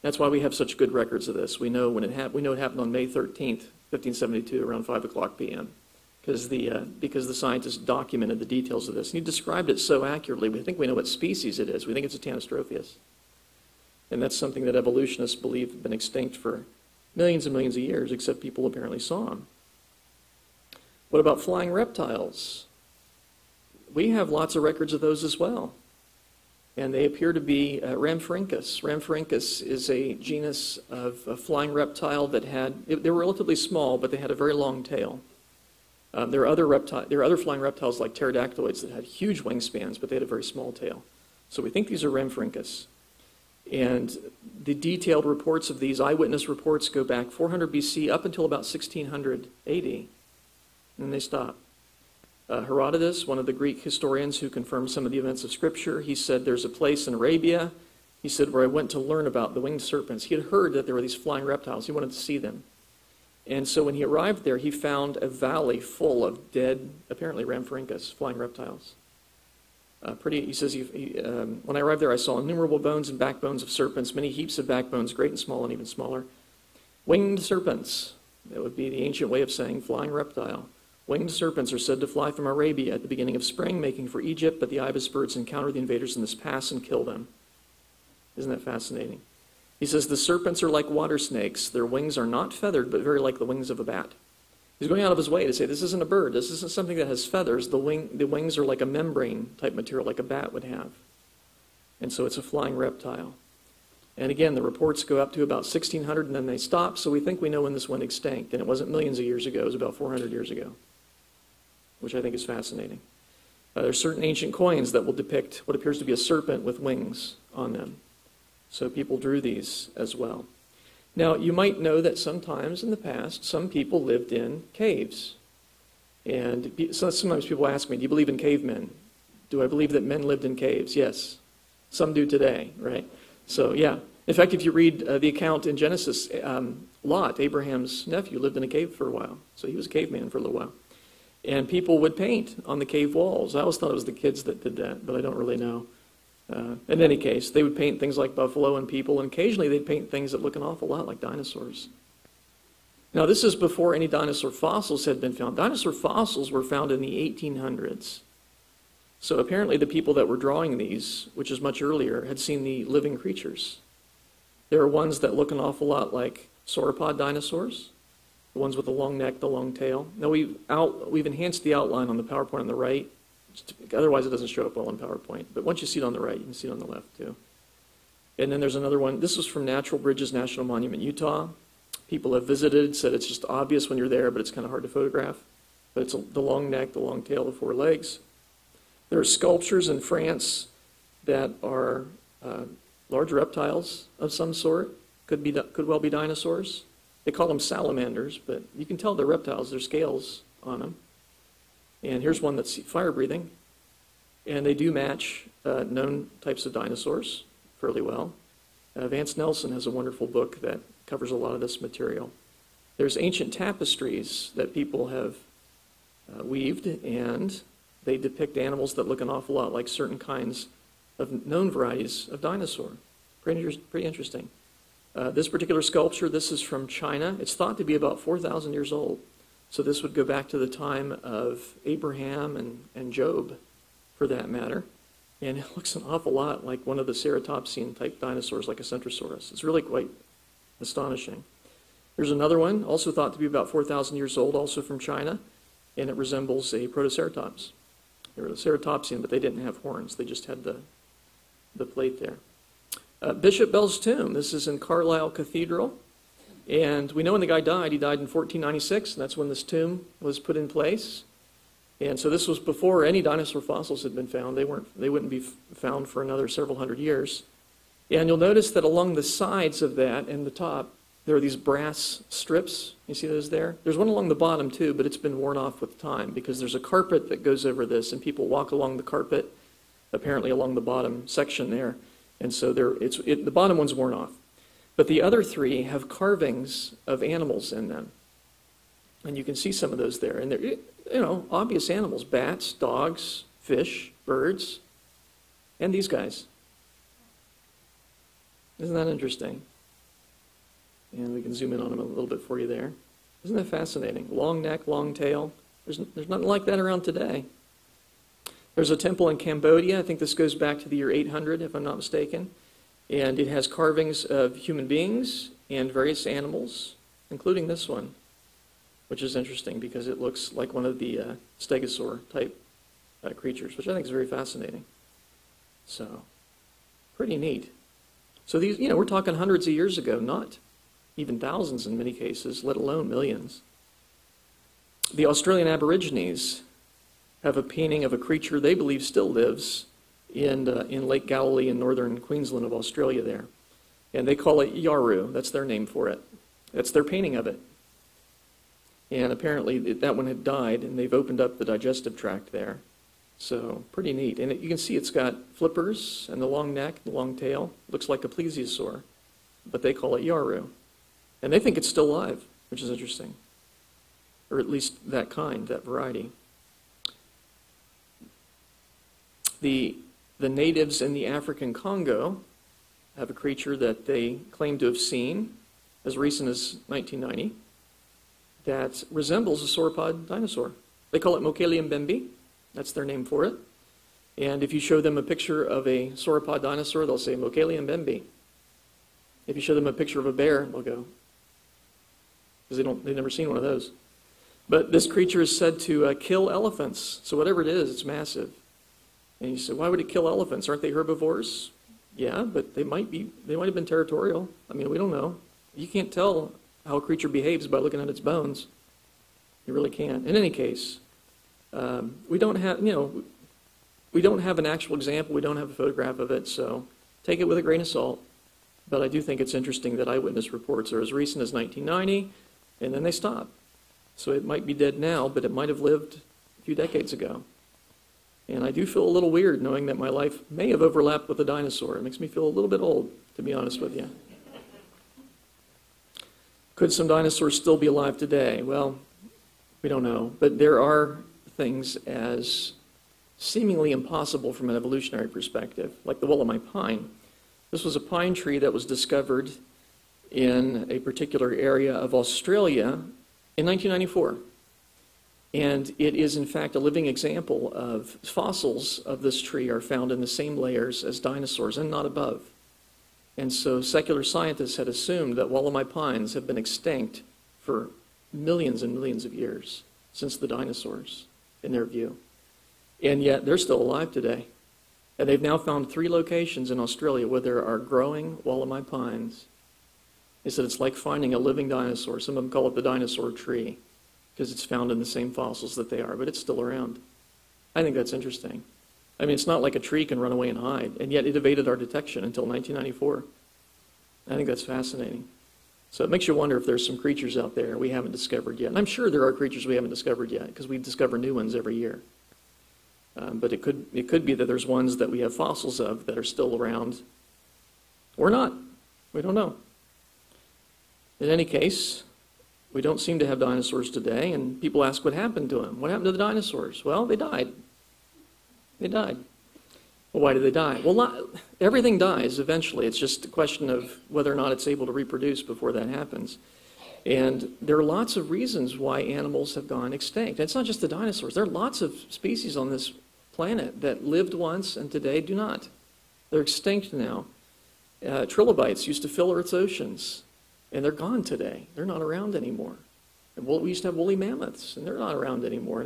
S1: That's why we have such good records of this. We know when it happened. We know it happened on May 13th, 1572, around 5 o'clock p.m., because the, uh, because the scientists documented the details of this. And he described it so accurately, we think we know what species it is. We think it's a Tanystropheus. And that's something that evolutionists believe have been extinct for millions and millions of years, except people apparently saw them. What about flying reptiles? We have lots of records of those as well and they appear to be uh, Rhamphorhynchus. Rhamphorhynchus is a genus of a flying reptile that had, they were relatively small, but they had a very long tail. Um, there, are other repti- there are other flying reptiles like pterodactyloids that had huge wingspans, but they had a very small tail. So we think these are Rhamphorhynchus. And the detailed reports of these eyewitness reports go back 400 BC up until about 1600 AD, and they stop. Uh, Herodotus, one of the Greek historians who confirmed some of the events of Scripture, he said there's a place in Arabia, he said, where I went to learn about the winged serpents. He had heard that there were these flying reptiles. He wanted to see them. And so when he arrived there, he found a valley full of dead, apparently Rhamphorhynchus, flying reptiles. Uh, pretty, he says, he, he, um, when I arrived there, I saw innumerable bones and backbones of serpents, many heaps of backbones, great and small and even smaller. Winged serpents, that would be the ancient way of saying flying reptile. Winged serpents are said to fly from Arabia at the beginning of spring, making for Egypt, but the ibis birds encounter the invaders in this pass and kill them. Isn't that fascinating? He says the serpents are like water snakes. Their wings are not feathered, but very like the wings of a bat. He's going out of his way to say this isn't a bird. This isn't something that has feathers. The, wing, the wings are like a membrane type material, like a bat would have. And so it's a flying reptile. And again, the reports go up to about 1600 and then they stop, so we think we know when this went extinct. And it wasn't millions of years ago, it was about 400 years ago which I think is fascinating. Uh, there are certain ancient coins that will depict what appears to be a serpent with wings on them. So people drew these as well. Now, you might know that sometimes in the past, some people lived in caves. And sometimes people ask me, Do you believe in cavemen? Do I believe that men lived in caves? Yes. Some do today, right? So, yeah, In fact, if you read uh, the account in Genesis, um, Lot, Abraham's nephew, lived in a cave for a while. So he was a caveman for a little while. And people would paint on the cave walls. I always thought it was the kids that did that, but I don't really know. Uh, in any case, they would paint things like buffalo and people, and occasionally they'd paint things that look an awful lot like dinosaurs. Now, this is before any dinosaur fossils had been found. Dinosaur fossils were found in the 1800s. So apparently, the people that were drawing these, which is much earlier, had seen the living creatures. There are ones that look an awful lot like sauropod dinosaurs, the ones with the long neck, the long tail. Now, we've, out, we've enhanced the outline on the PowerPoint on the right. Otherwise, it doesn't show up well in PowerPoint. But once you see it on the right, you can see it on the left, too. And then there's another one. This is from Natural Bridges National Monument, Utah. People have visited, said it's just obvious when you're there, but it's kind of hard to photograph. But it's the long neck, the long tail, the four legs. There are sculptures in France that are uh, large reptiles of some sort. Could, be, could well be dinosaurs. They call them salamanders, but you can tell they're reptiles. There's scales on them. And here's one that's fire breathing. And they do match uh, known types of dinosaurs fairly well. Uh, Vance Nelson has a wonderful book that covers a lot of this material. There's ancient tapestries that people have uh, weaved, and they depict animals that look an awful lot like certain kinds of known varieties of dinosaur. Pretty, pretty interesting. Uh, this particular sculpture, this is from China. It's thought to be about 4,000 years old. So this would go back to the time of Abraham and, and Job, for that matter. And it looks an awful lot like one of the ceratopsian type dinosaurs, like a Centrosaurus. It's really quite astonishing. There's another one, also thought to be about 4,000 years old, also from China, and it resembles a Protoceratops. They were a ceratopsian, but they didn't have horns. They just had the, the plate there. Uh, Bishop Bell's tomb. This is in Carlisle Cathedral. And we know when the guy died, he died in 1496, and that's when this tomb was put in place. And so this was before any dinosaur fossils had been found. They, weren't, they wouldn't be found for another several hundred years. And you'll notice that along the sides of that and the top, there are these brass strips. You see those there? There's one along the bottom too, but it's been worn off with time because there's a carpet that goes over this, and people walk along the carpet, apparently along the bottom section there. And so it's, it, the bottom one's worn off. But the other three have carvings of animals in them. And you can see some of those there. And they're, you know, obvious animals bats, dogs, fish, birds, and these guys. Isn't that interesting? And we can zoom in on them a little bit for you there. Isn't that fascinating? Long neck, long tail. There's, there's nothing like that around today. There's a temple in Cambodia. I think this goes back to the year 800, if I'm not mistaken. And it has carvings of human beings and various animals, including this one, which is interesting because it looks like one of the uh, stegosaur type uh, creatures, which I think is very fascinating. So, pretty neat. So these, you know, we're talking hundreds of years ago, not even thousands in many cases, let alone millions. The Australian Aborigines have a painting of a creature they believe still lives in, uh, in Lake Galilee in northern Queensland of Australia there. And they call it Yaru. That's their name for it. That's their painting of it. And apparently that one had died, and they've opened up the digestive tract there. So pretty neat. And it, you can see it's got flippers and the long neck, the long tail. Looks like a plesiosaur, but they call it Yaru. And they think it's still alive, which is interesting. Or at least that kind, that variety. The, the natives in the African Congo have a creature that they claim to have seen as recent as 1990 that resembles a sauropod dinosaur. They call it Mokele mbembe. That's their name for it. And if you show them a picture of a sauropod dinosaur, they'll say Mokele mbembe. If you show them a picture of a bear, they'll go, because they don't, they've never seen one of those. But this creature is said to uh, kill elephants. So whatever it is, it's massive. And you say, why would it kill elephants? Aren't they herbivores? Yeah, but they might be. They might have been territorial. I mean, we don't know. You can't tell how a creature behaves by looking at its bones. You really can't. In any case, um, we don't have, you know, we don't have an actual example. We don't have a photograph of it, so take it with a grain of salt. But I do think it's interesting that eyewitness reports are as recent as 1990, and then they stop. So it might be dead now, but it might have lived a few decades ago. And I do feel a little weird knowing that my life may have overlapped with a dinosaur. It makes me feel a little bit old. to be honest with you. Could some dinosaurs still be alive today? Well, we don't know. But there are things as seemingly impossible from an evolutionary perspective, like the Wollemi pine. This was a pine tree that was discovered in a particular area of Australia in 1994. And it is, in fact, a living example of fossils of this tree are found in the same layers as dinosaurs and not above. And so secular scientists had assumed that Wollemi pines have been extinct for millions and millions of years since the dinosaurs, in their view. And yet they're still alive today. And they've now found three locations in Australia where there are growing Wollemi pines. They said it's like finding a living dinosaur. Some of them call it the dinosaur tree because it's found in the same fossils that they are, but it's still around. I think that's interesting. I mean, it's not like a tree can run away and hide, and yet it evaded our detection until 1994. I think that's fascinating. So it makes you wonder if there's some creatures out there we haven't discovered yet. And I'm sure there are creatures we haven't discovered yet because we discover new ones every year. Um, but it could, it could be that there's ones that we have fossils of that are still around or not. We don't know. In any case, we don't seem to have dinosaurs today, and people ask what happened to them. What happened to the dinosaurs? Well, they died. They died. Well, why did they die? Well, everything dies eventually. It's just a question of whether or not it's able to reproduce before that happens. And there are lots of reasons why animals have gone extinct. It's not just the dinosaurs. There are lots of species on this planet that lived once and today do not. They're extinct now. Uh, trilobites used to fill Earth's oceans, and they're gone today. They're not around anymore. And we used to have woolly mammoths, and they're not around anymore.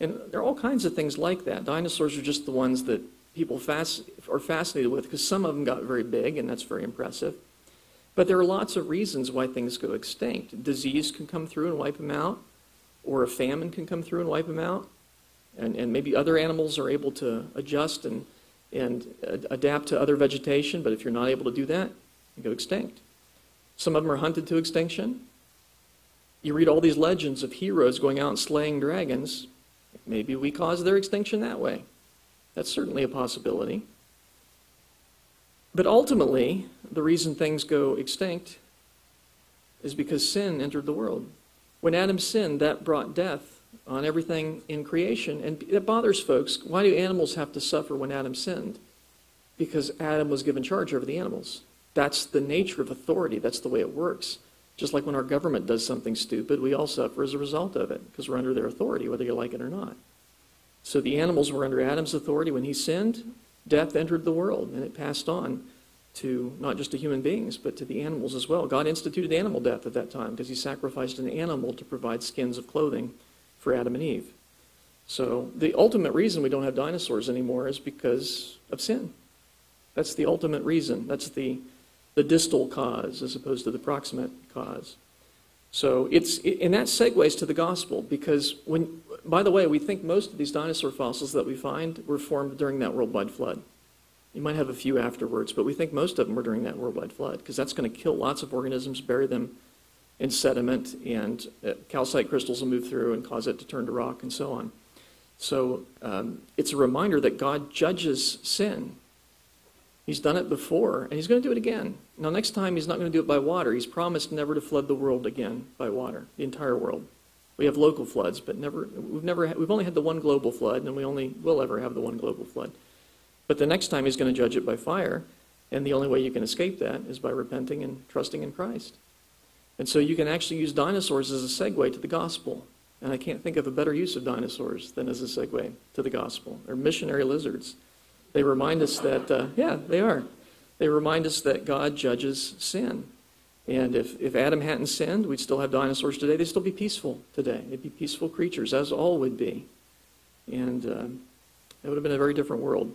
S1: And there are all kinds of things like that. Dinosaurs are just the ones that people are fascinated with because some of them got very big, and that's very impressive. But there are lots of reasons why things go extinct. Disease can come through and wipe them out, or a famine can come through and wipe them out. And, and maybe other animals are able to adjust and, and adapt to other vegetation, but if you're not able to do that, you go extinct. Some of them are hunted to extinction. You read all these legends of heroes going out and slaying dragons. Maybe we caused their extinction that way. That's certainly a possibility. But ultimately, the reason things go extinct is because sin entered the world. When Adam sinned, that brought death on everything in creation. And it bothers folks. Why do animals have to suffer when Adam sinned? Because Adam was given charge over the animals. That's the nature of authority. That's the way it works. Just like when our government does something stupid, we all suffer as a result of it because we're under their authority, whether you like it or not. So the animals were under Adam's authority. When he sinned, death entered the world and it passed on to not just to human beings, but to the animals as well. God instituted animal death at that time because he sacrificed an animal to provide skins of clothing for Adam and Eve. So the ultimate reason we don't have dinosaurs anymore is because of sin. That's the ultimate reason. That's the, the distal cause as opposed to the proximate cause. So it's, and that segues to the gospel because when, by the way, we think most of these dinosaur fossils that we find were formed during that worldwide flood. You might have a few afterwards, but we think most of them were during that worldwide flood because that's going to kill lots of organisms, bury them in sediment, and uh, calcite crystals will move through and cause it to turn to rock and so on. So um, it's a reminder that God judges sin. He's done it before, and he's going to do it again. Now, next time, he's not going to do it by water. He's promised never to flood the world again by water, the entire world. We have local floods, but never, we've, never, we've only had the one global flood, and we only will ever have the one global flood. But the next time he's going to judge it by fire, and the only way you can escape that is by repenting and trusting in Christ. And so you can actually use dinosaurs as a segue to the gospel. And I can't think of a better use of dinosaurs than as a segue to the gospel. They're missionary lizards. They remind us that, uh, yeah, they are. They remind us that God judges sin. And if, if Adam hadn't sinned, we'd still have dinosaurs today. They'd still be peaceful today. They'd be peaceful creatures, as all would be. And uh, it would have been a very different world.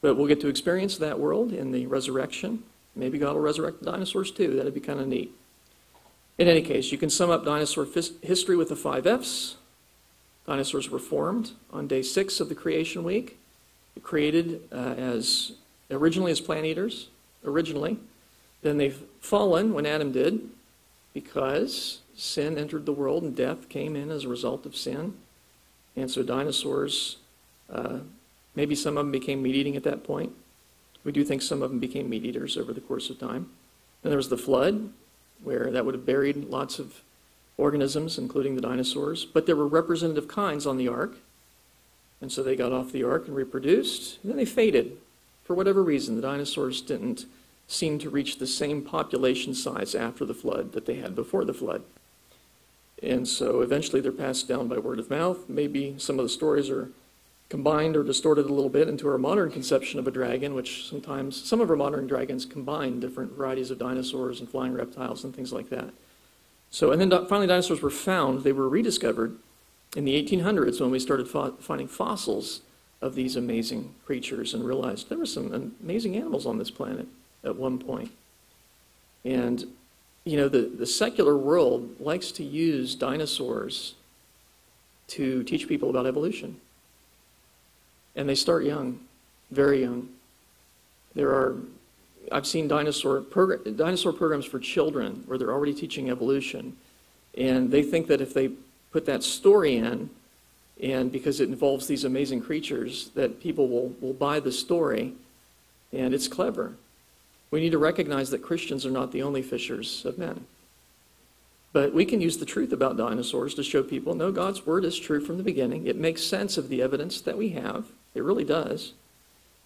S1: But we'll get to experience that world in the resurrection. Maybe God will resurrect the dinosaurs too. That'd be kind of neat. In any case, you can sum up dinosaur history with the five F's. Dinosaurs were formed on day six of the creation week, created uh, as originally as plant eaters, originally. Then they've fallen when Adam did, because sin entered the world and death came in as a result of sin. And so dinosaurs uh, Maybe some of them became meat eating at that point. We do think some of them became meat eaters over the course of time. Then there was the flood, where that would have buried lots of organisms, including the dinosaurs. But there were representative kinds on the ark. And so they got off the ark and reproduced. And then they faded. For whatever reason, the dinosaurs didn't seem to reach the same population size after the flood that they had before the flood. And so eventually they're passed down by word of mouth. Maybe some of the stories are combined or distorted a little bit into our modern conception of a dragon, which sometimes some of our modern dragons combine different varieties of dinosaurs and flying reptiles and things like that. So, and then finally, dinosaurs were found. They were rediscovered in the 1800s when we started finding fossils of these amazing creatures and realized there were some amazing animals on this planet at one point. And, you know, the, the secular world likes to use dinosaurs to teach people about evolution. And they start young, very young. There are, I've seen dinosaur, progr- dinosaur programs for children where they're already teaching evolution. And they think that if they put that story in, and because it involves these amazing creatures, that people will, will buy the story, and it's clever. We need to recognize that Christians are not the only fishers of men. But we can use the truth about dinosaurs to show people no, God's word is true from the beginning. It makes sense of the evidence that we have. It really does.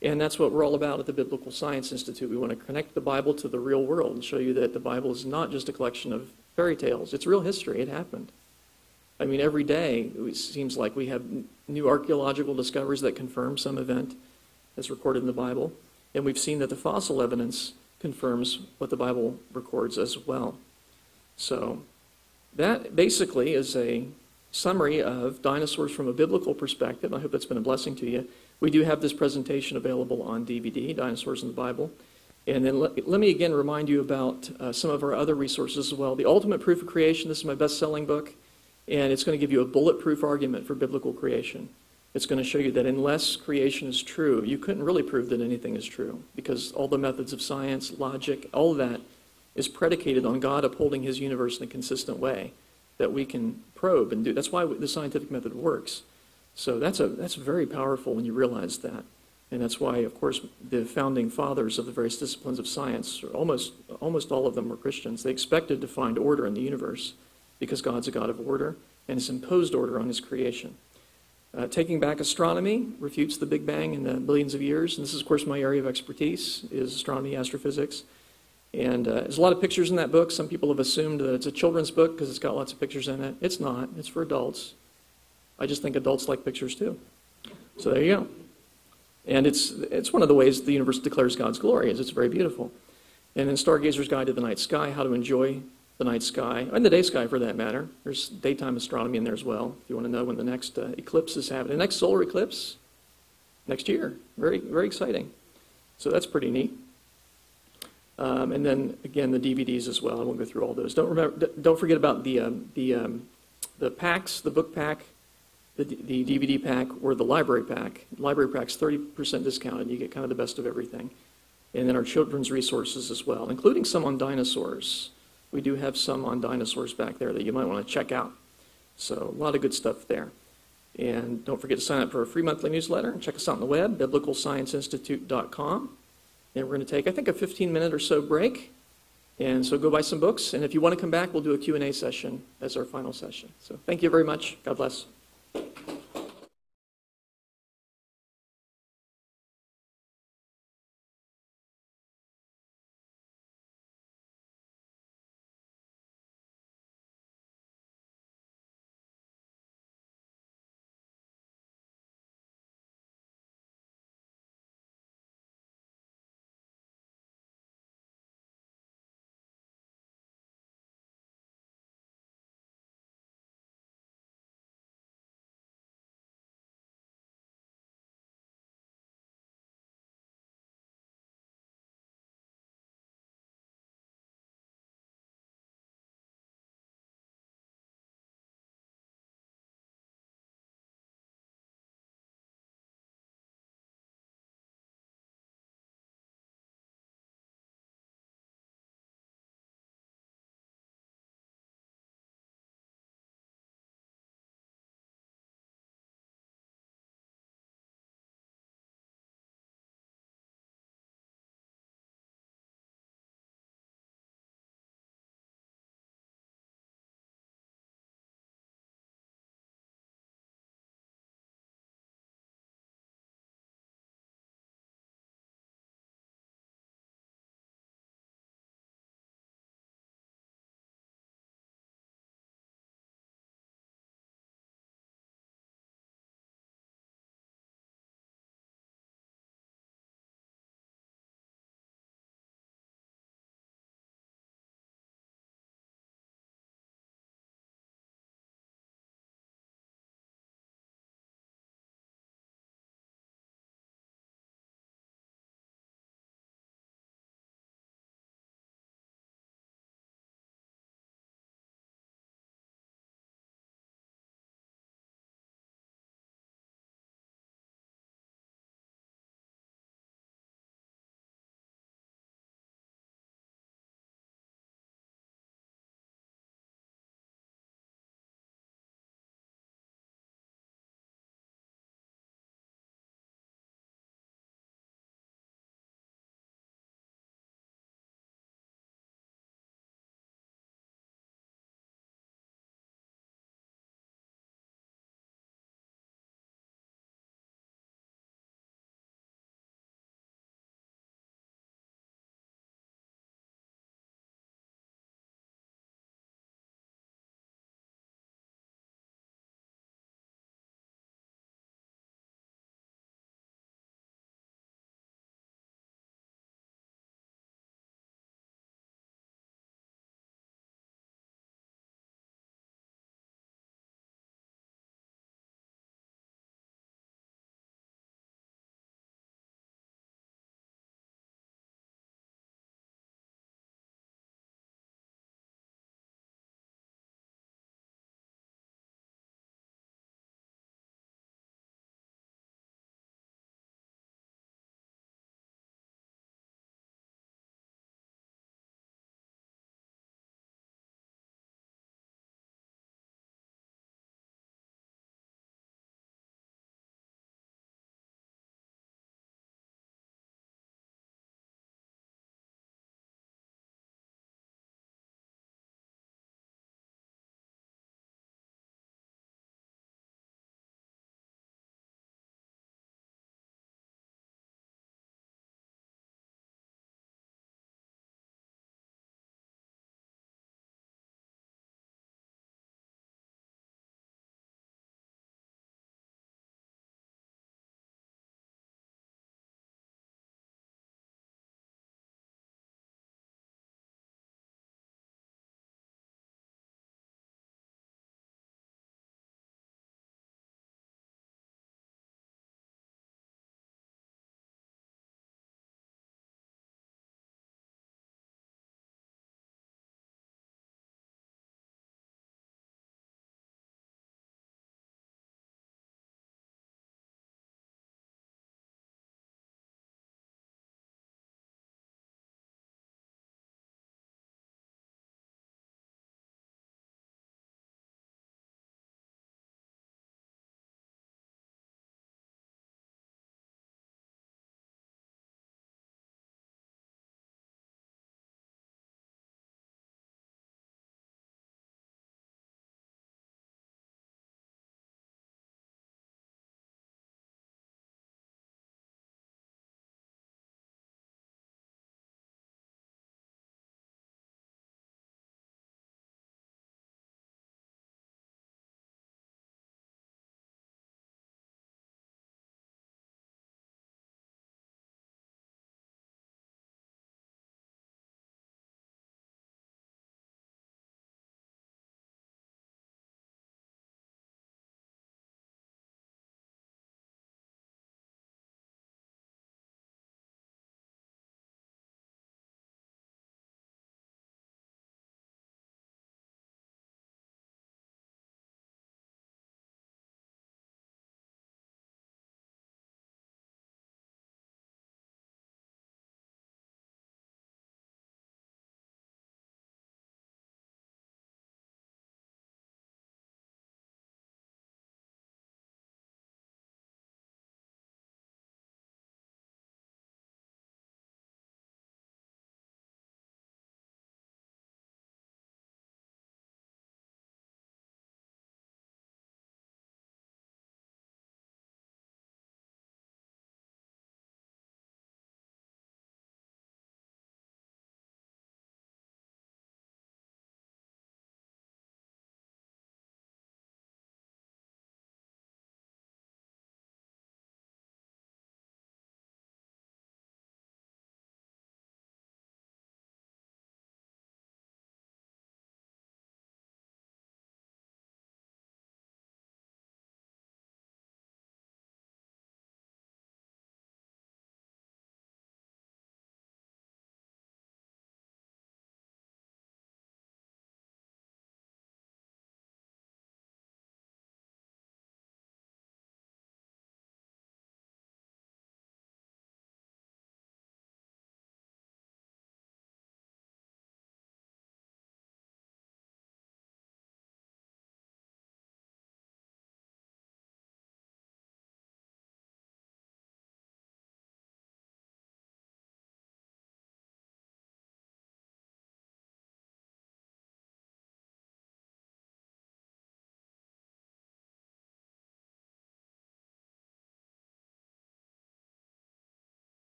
S1: And that's what we're all about at the Biblical Science Institute. We want to connect the Bible to the real world and show you that the Bible is not just a collection of fairy tales. It's real history. It happened. I mean, every day it seems like we have new archaeological discoveries that confirm some event as recorded in the Bible. And we've seen that the fossil evidence confirms what the Bible records as well. So that basically is a summary of dinosaurs from a biblical perspective. I hope that's been a blessing to you. We do have this presentation available on DVD, Dinosaurs in the Bible. And then let, let me again remind you about uh, some of our other resources as well. The Ultimate Proof of Creation, this is my best selling book, and it's going to give you a bulletproof argument for biblical creation. It's going to show you that unless creation is true, you couldn't really prove that anything is true because all the methods of science, logic, all of that is predicated on God upholding his universe in a consistent way that we can probe and do. That's why the scientific method works. So that's, a, that's very powerful when you realize that. And that's why, of course, the founding fathers of the various disciplines of science, almost, almost all of them were Christians. They expected to find order in the universe because God's a God of order and has imposed order on his creation. Uh, taking back astronomy refutes the Big Bang in the billions of years. And this is, of course, my area of expertise is astronomy, astrophysics. And uh, there's a lot of pictures in that book. Some people have assumed that it's a children's book because it's got lots of pictures in it. It's not. It's for adults. I just think adults like pictures too. So there you go. And it's, it's one of the ways the universe declares God's glory, is it's very beautiful. And in Stargazer's Guide to the Night Sky, how to enjoy the night sky, and the day sky for that matter. There's daytime astronomy in there as well, if you want to know when the next uh, eclipse is happening. The next solar eclipse, next year. Very, very exciting. So that's pretty neat. Um, and then again, the DVDs as well. I won't go through all those. Don't remember. Don't forget about the um, the um, the packs, the book pack, the, the DVD pack, or the library pack. Library pack's 30% discounted. You get kind of the best of everything. And then our children's resources as well, including some on dinosaurs. We do have some on dinosaurs back there that you might want to check out. So a lot of good stuff there. And don't forget to sign up for a free monthly newsletter and check us out on the web, biblicalscienceinstitute.com. And we're going to take, I think, a 15 minute or so break. And so go buy some books. And if you want to come back, we'll do a Q&A session as our final session. So thank you very much. God bless.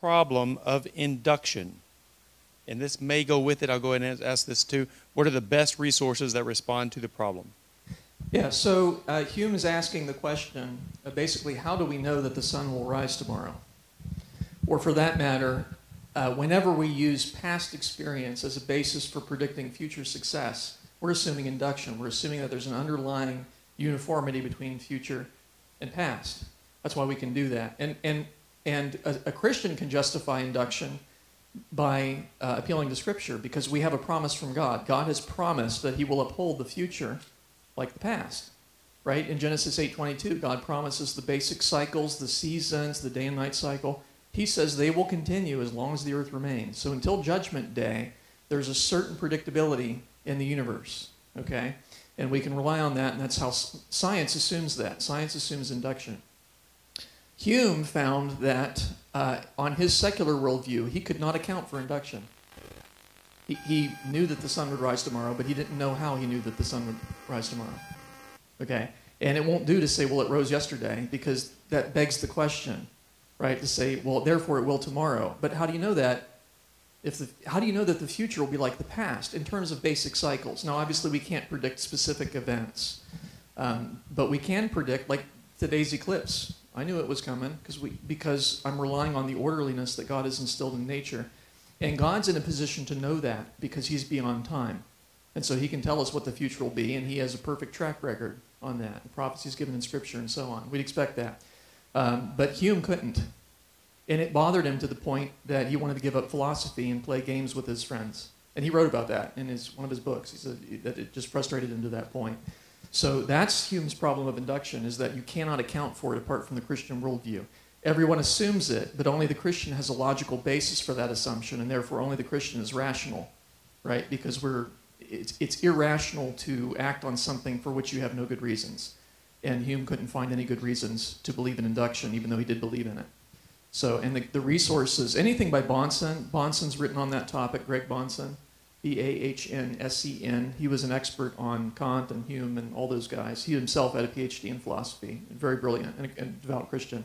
S2: Problem of induction? And this may go with it. I'll go ahead and ask this too. What are the best resources that respond to the problem?
S1: Yeah, so uh, Hume is asking the question uh, basically, how do we know that the sun will rise tomorrow? Or for that matter, uh, whenever we use past experience as a basis for predicting future success, we're assuming induction. We're assuming that there's an underlying uniformity between future and past. That's why we can do that. And, and, and a, a Christian can justify induction by uh, appealing to Scripture because we have a promise from God. God has promised that He will uphold the future like the past. Right? In Genesis 8:22, God promises the basic cycles, the seasons, the day and night cycle. He says they will continue as long as the earth remains. So until judgment day, there's a certain predictability in the universe, okay? And we can rely on that, and that's how science assumes that. Science assumes induction. Hume found that uh, on his secular worldview, he could not account for induction. He, he knew that the sun would rise tomorrow, but he didn't know how he knew that the sun would rise tomorrow. Okay? And it won't do to say, well, it rose yesterday, because that begs the question, right? To say, well, therefore it will tomorrow. But how do you know that? If the, how do you know that the future will be like the past in terms of basic cycles? Now, obviously, we can't predict specific events, um, but we can predict, like today's eclipse. I knew it was coming because we because I'm relying on the orderliness that God has instilled in nature. And God's in a position to know that because he's beyond time. And so he can tell us what the future will be, and he has a perfect track record on that. The prophecies given in Scripture and so on. We'd expect that. Um, but Hume couldn't. And it bothered him to the point that he wanted to give up philosophy and play games with his friends. And he wrote about that in his, one of his books. He said that it just frustrated him to that point. So that's Hume's problem of induction, is that you cannot account for it apart from the Christian worldview. Everyone assumes it, but only the Christian has a logical basis for that assumption, and therefore only the Christian is rational, right? Because we're, it's, it's irrational to act on something for which you have no good reasons. And Hume couldn't find any good reasons to believe in induction, even though he did believe in it. So, and the, the resources, anything by Bahnsen, Bahnsen's written on that topic, Greg Bahnsen, B A H N S E N. He was an expert on Kant and Hume and all those guys. He himself had a PhD in philosophy, very brilliant and a, and devout Christian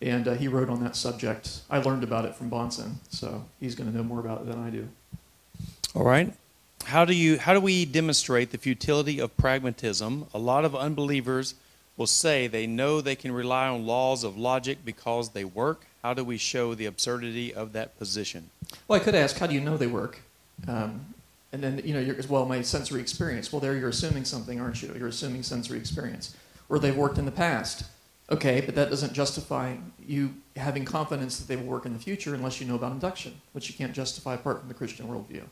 S1: and uh, he wrote on that subject. I learned about it from Bahnsen, so he's going to know more about it than I do.
S2: All right. How do you how do we demonstrate the futility of pragmatism? A lot of unbelievers will say they know they can rely on laws of logic because they work. How do we show the absurdity of that position?
S1: Well, I could ask, how do you know they work? Um, and then you know, you're, well, my sensory experience. Well, there you're assuming something, aren't you? You're assuming sensory experience, or they've worked in the past. Okay, but that doesn't justify you having confidence that they will work in the future unless you know about induction, which you can't justify apart from the Christian worldview.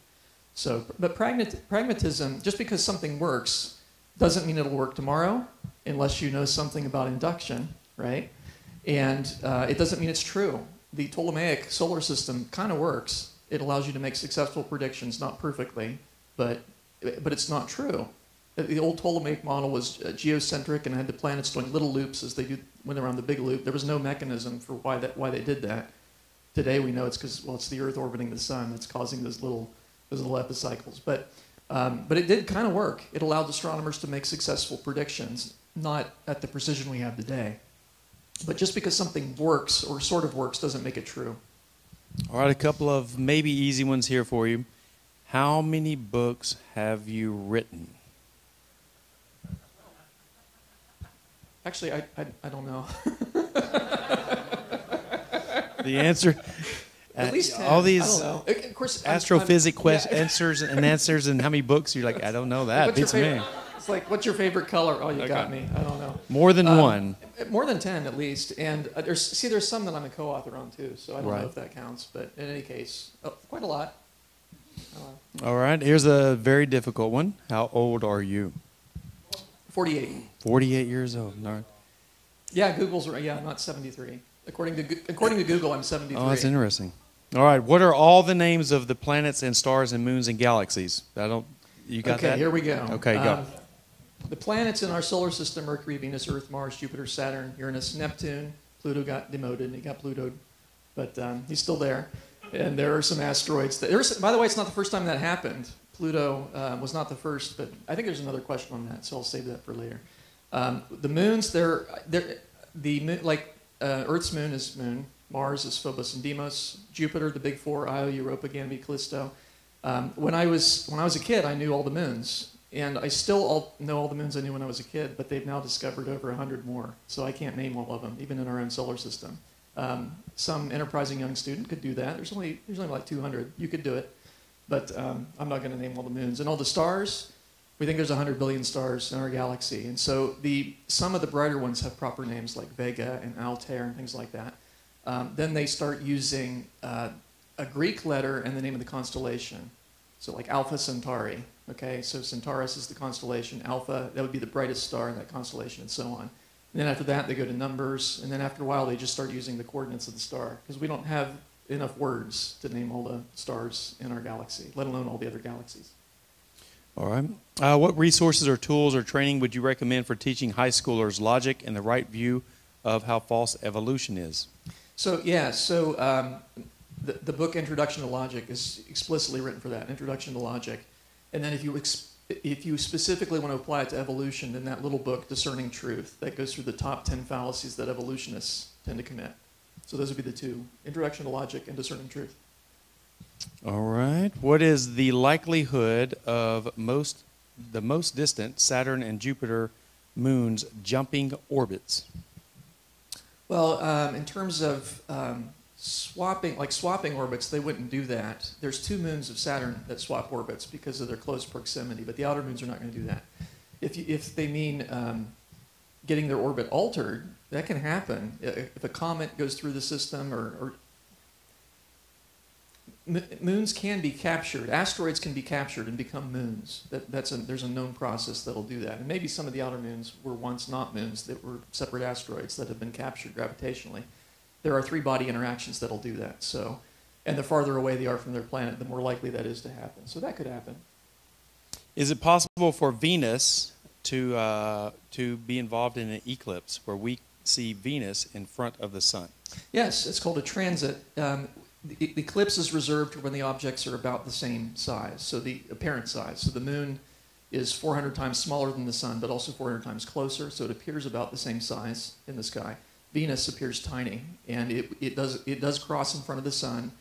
S1: So, but pragmatism, just because something works, doesn't mean it'll work tomorrow unless you know something about induction, right? And uh, it doesn't mean it's true. The Ptolemaic solar system kind of works. It allows you to make successful predictions, not perfectly, but but it's not true. The old Ptolemaic model was uh, geocentric and had the planets doing little loops as they do, went around the big loop. There was no mechanism for why, that, why they did that. Today we know it's because, well, it's the Earth orbiting the sun that's causing those little, those little epicycles. But, um, but it did kind of work. It allowed astronomers to make successful predictions, not at the precision we have today. But just because something works or sort of works doesn't make it true.
S2: All right, a couple of maybe easy ones here for you. How many books have you written?
S1: Actually, I, I, I don't know.
S2: the answer.
S1: At least uh, 10.
S2: all these
S1: of
S2: course, astrophysics questions, yeah. answers and answers, and how many books? You're like, I don't know that. Beats me.
S1: It's like, what's your favorite color? Oh, you okay. got me. I don't know.
S2: More than um, one.
S1: More than ten, at least. And uh, there's see, there's some that I'm a co-author on too, so I don't right. know if that counts. But in any case, oh, quite a lot.
S2: Uh, all right. Here's a very difficult one. How old are you?
S1: 48.
S2: 48 years old. No.
S1: Yeah, Google's right. Yeah, I'm not 73. According to according to Google, I'm 73.
S2: Oh, that's interesting. All right, what are all the names of the planets and stars and moons and galaxies? I don't. You got
S1: okay,
S2: that?
S1: Okay, here we go.
S2: Okay, go. Um,
S1: the planets in our solar system: Mercury, Venus, Earth, Mars, Jupiter, Saturn, Uranus, Neptune. Pluto got demoted. And he got Plutoed, but um, he's still there. And there are some asteroids. That, there's, by the way, it's not the first time that happened. Pluto uh, was not the first, but I think there's another question on that, so I'll save that for later. Um, the moons, they're, they're the like uh, Earth's moon is moon, Mars is Phobos and Deimos. Jupiter, the big four, Io, Europa, Ganymede, Callisto. Um, when I was when I was a kid, I knew all the moons, and I still all, know all the moons I knew when I was a kid. But they've now discovered over hundred more, so I can't name all of them, even in our own solar system. Um, some enterprising young student could do that. There's only there's only like 200. You could do it, but um, I'm not going to name all the moons and all the stars. We think there's 100 billion stars in our galaxy, and so the some of the brighter ones have proper names like Vega and Altair and things like that. Um, then they start using uh, a Greek letter and the name of the constellation. So like Alpha Centauri. Okay, so Centaurus is the constellation. Alpha that would be the brightest star in that constellation, and so on. And then after that, they go to numbers, and then after a while, they just start using the coordinates of the star because we don't have enough words to name all the stars in our galaxy, let alone all the other galaxies.
S2: All right. Uh, what resources or tools or training would you recommend for teaching high schoolers logic and the right view of how false evolution is?
S1: So yeah, so um, the, the book Introduction to Logic is explicitly written for that, Introduction to Logic. And then if you, if you specifically want to apply it to evolution, then that little book, Discerning Truth, that goes through the top 10 fallacies that evolutionists tend to commit. So those would be the two, Introduction to Logic and Discerning Truth.
S2: All right. What is the likelihood of most the most distant Saturn and Jupiter moons jumping orbits?
S1: Well, um, in terms of um, swapping, like swapping orbits, they wouldn't do that. There's two moons of Saturn that swap orbits because of their close proximity, but the outer moons are not going to do that. If, you, if they mean um, getting their orbit altered, that can happen. If a comet goes through the system or, or moons can be captured. Asteroids can be captured and become moons. That, that's a, there's a known process that'll do that. And maybe some of the outer moons were once not moons that were separate asteroids that have been captured gravitationally. There are three body interactions that'll do that. So, and the farther away they are from their planet, the more likely that is to happen. So that could happen.
S2: Is it possible for Venus to uh, to be involved in an eclipse where we see Venus in front of the sun?
S1: Yes, it's called a transit. Um, the, the eclipse is reserved when the objects are about the same size, so the apparent size. So the moon is 400 times smaller than the sun, but also 400 times closer, so it appears about the same size in the sky. Venus appears tiny, and it, it, does, it does cross in front of the sun.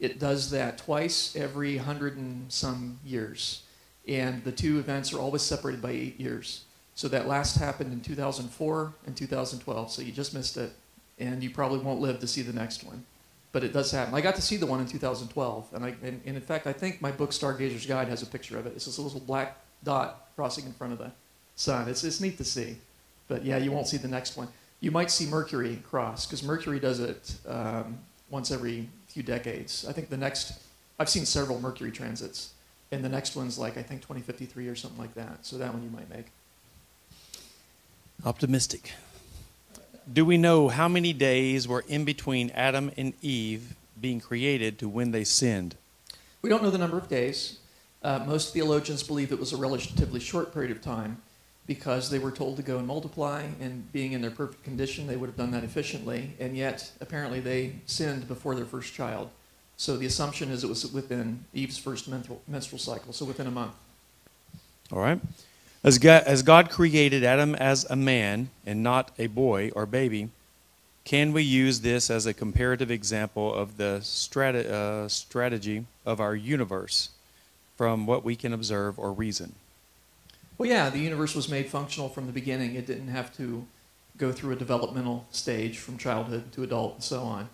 S1: It does that twice every hundred and some years. And the two events are always separated by eight years. So that last happened in 2004 and 2012, so you just missed it, and you probably won't live to see the next one but it does happen. I got to see the one in 2012, and, I, and, and, in fact, I think my book Stargazer's Guide has a picture of it. It's this little black dot crossing in front of the sun. It's, it's neat to see, but yeah, you won't see the next one. You might see Mercury cross because Mercury does it um, once every few decades. I think the next, I've seen several Mercury transits, and the next one's like I think 2053 or something like that. So that one you might make.
S2: Optimistic. Do we know how many days were in between Adam and Eve being created to when they sinned?
S1: We don't know the number of days. Uh, most theologians believe it was a relatively short period of time because they were told to go and multiply, and being in their perfect condition, they would have done that efficiently, and yet apparently they sinned before their first child. So the assumption is it was within Eve's first menstrual, menstrual cycle, so within a month.
S2: All right. As God, as God created Adam as a man and not a boy or baby, can we use this as a comparative example of the strate, uh, strategy of our universe from what we can observe or reason?
S1: Well, yeah, the universe was made functional from the beginning. It didn't have to go through a developmental stage from childhood to adult and so on.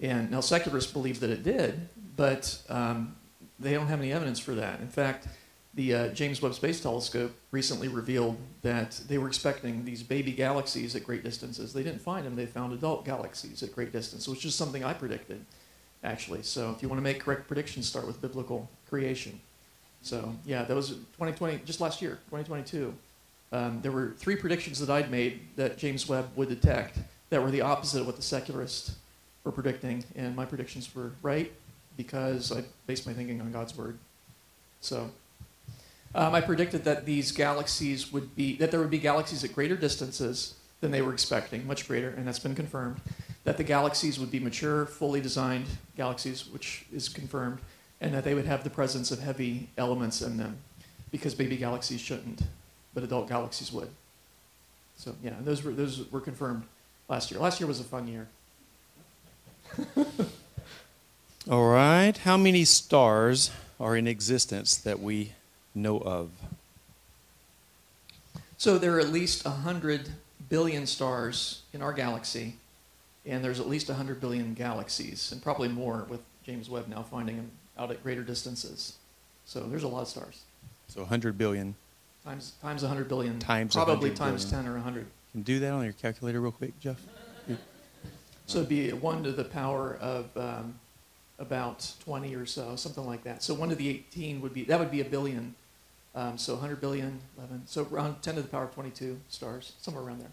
S1: And now secularists believe that it did, but um, they don't have any evidence for that. In fact, the uh, James Webb Space Telescope recently revealed that they were expecting these baby galaxies at great distances. They didn't find them. They found adult galaxies at great distance, which is something I predicted, actually. So if you want to make correct predictions, start with biblical creation. So yeah, that was 2020, just last year, 2022. Um, there were three predictions that I'd made that James Webb would detect that were the opposite of what the secularists were predicting, and my predictions were right because I based my thinking on God's word. So um, I predicted that these galaxies would be, that there would be galaxies at greater distances than they were expecting, much greater, and that's been confirmed. That the galaxies would be mature, fully designed galaxies, which is confirmed, and that they would have the presence of heavy elements in them, because baby galaxies shouldn't, but adult galaxies would. So yeah, those were those were confirmed last year. Last year was a fun year.
S2: All right. How many stars are in existence that we know of?
S1: So there are at least 100 billion stars in our galaxy, and there's at least 100 billion galaxies, and probably more with James Webb now finding them out at greater distances. So there's a lot of stars.
S2: So 100 billion.
S1: Times, times 100 billion.
S2: Times
S1: Probably
S2: 100
S1: times
S2: billion.
S1: 10 or 100.
S2: Can do that on your calculator real quick, Jeff?
S1: So it'd be 1 to the power of um, about 20 or so, something like that. So 1 to the 18 would be, that would be a billion. Um, so 100 billion, 11, so around 10 to the power of 22 stars, somewhere around there.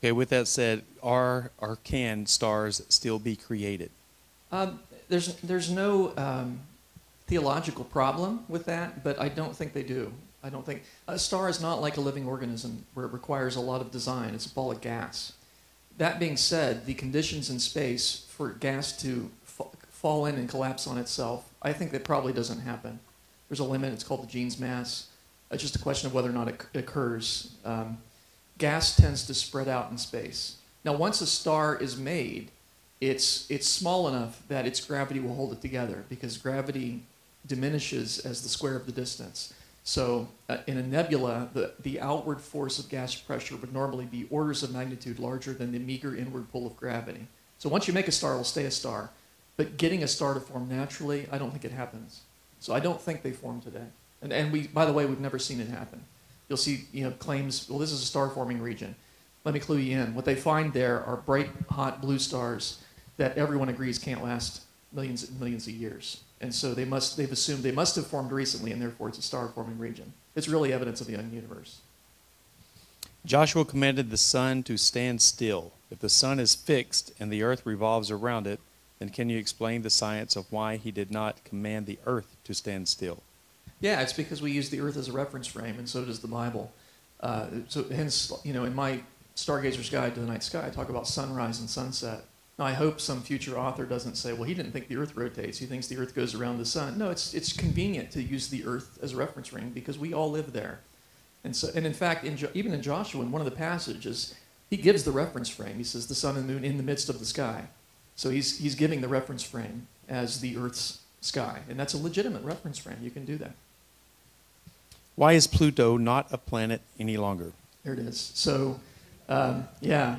S2: Okay, with that said, are or can stars still be created?
S1: Um, there's, there's no um, theological problem with that, but I don't think they do. I don't think a star is not like a living organism where it requires a lot of design. It's a ball of gas. That being said, the conditions in space for gas to fa- fall in and collapse on itself, I think that probably doesn't happen. There's a limit. It's called the Jeans mass. It's just a question of whether or not it occurs. Um, gas tends to spread out in space. Now, once a star is made, it's it's small enough that its gravity will hold it together because gravity diminishes as the square of the distance. So uh, in a nebula, the, the outward force of gas pressure would normally be orders of magnitude larger than the meager inward pull of gravity. So once you make a star, it'll stay a star. But getting a star to form naturally, I don't think it happens. So I don't think they form today. And, and we, by the way, we've never seen it happen. You'll see, you know, claims, well, this is a star-forming region. Let me clue you in. What they find there are bright, hot blue stars that everyone agrees can't last millions and millions of years. And so they must, they've assumed they must have formed recently, and therefore it's a star-forming region. It's really evidence of the young universe.
S2: Joshua commanded the sun to stand still. If the sun is fixed and the earth revolves around it, then can you explain the science of why he did not command the earth to stand still?
S1: Yeah, it's because we use the Earth as a reference frame, and so does the Bible. Uh, so hence, you know, in my Stargazer's Guide to the Night Sky, I talk about sunrise and sunset. Now, I hope some future author doesn't say, well, he didn't think the Earth rotates. He thinks the Earth goes around the sun. No, it's, it's convenient to use the Earth as a reference frame because we all live there. And, so, and in fact, in jo- even in Joshua, in one of the passages, he gives the reference frame. He says, the sun and moon in the midst of the sky. So he's, he's giving the reference frame as the Earth's sky. And that's a legitimate reference frame. You can do that.
S2: Why is Pluto not a planet any longer?
S1: There it is. So, um, yeah.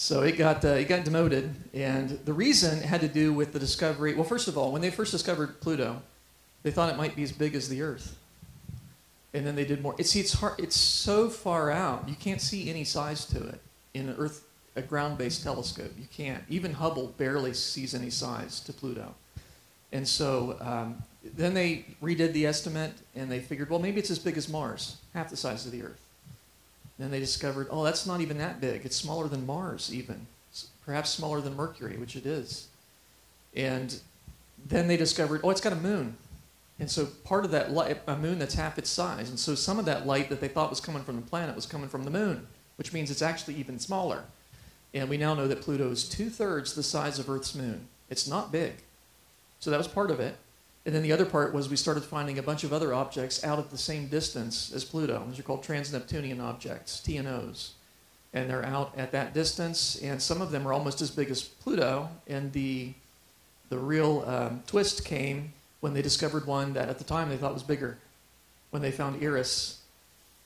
S1: So it got uh, it got demoted, and the reason had to do with the discovery. Well, first of all, when they first discovered Pluto, they thought it might be as big as the Earth, and then they did more. It's see, it's hard. It's so far out, you can't see any size to it in an Earth a ground-based telescope. You can't. Even Hubble barely sees any size to Pluto, and so um, then they redid the estimate, and they figured, well, maybe it's as big as Mars, half the size of the Earth. Then they discovered, oh, that's not even that big. It's smaller than Mars, even. S- Perhaps smaller than Mercury, which it is. And then they discovered, oh, it's got a moon. And so part of that light, a moon that's half its size. And so some of that light that they thought was coming from the planet was coming from the moon, which means it's actually even smaller. And we now know that Pluto is two thirds the size of Earth's moon. It's not big. So that was part of it. And then the other part was we started finding a bunch of other objects out at the same distance as Pluto. These are called trans-Neptunian objects, TNOs. And they're out at that distance, and some of them are almost as big as Pluto. And the, the real um, twist came when they discovered one that at the time they thought was bigger. When they found Eris,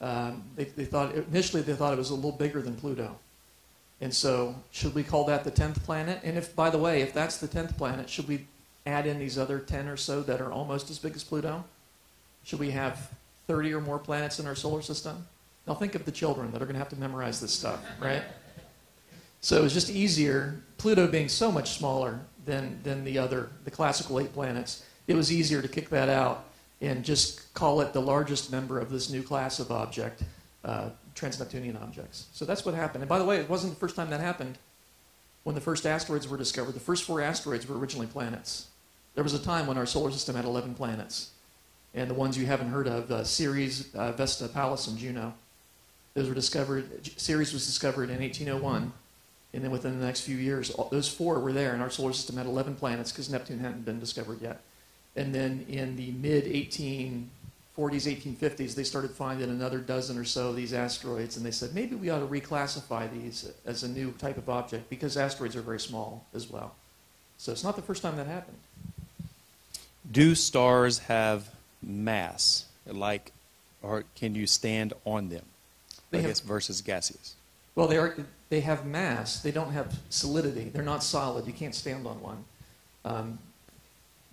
S1: um, they, they thought initially they thought it was a little bigger than Pluto. And so, should we call that the tenth planet? And if, by the way, if that's the tenth planet, should we add in these other 10 or so that are almost as big as Pluto? Should we have 30 or more planets in our solar system? Now think of the children that are going to have to memorize this stuff, right? So it was just easier, Pluto being so much smaller than, than the other, the classical eight planets, it was easier to kick that out and just call it the largest member of this new class of object, uh, trans-Neptunian objects. So that's what happened. And by the way, it wasn't the first time that happened. When the first asteroids were discovered, the first four asteroids were originally planets. There was a time when our solar system had 11 planets. And the ones you haven't heard of, uh, Ceres, uh, Vesta, Pallas, and Juno, those were discovered. Ceres was discovered in 1801. And then within the next few years, all, those four were there, and our solar system had 11 planets because Neptune hadn't been discovered yet. And then in the mid 1840s, 1850s, they started finding another dozen or so of these asteroids, and they said maybe we ought to reclassify these as a new type of object because asteroids are very small as well. So it's not the first time that happened.
S2: Do stars have mass? Like, or can you stand on them?
S1: They
S2: I
S1: have-
S2: guess versus gaseous.
S1: Well, they are. They have mass. They don't have solidity. They're not solid. You can't stand on one um,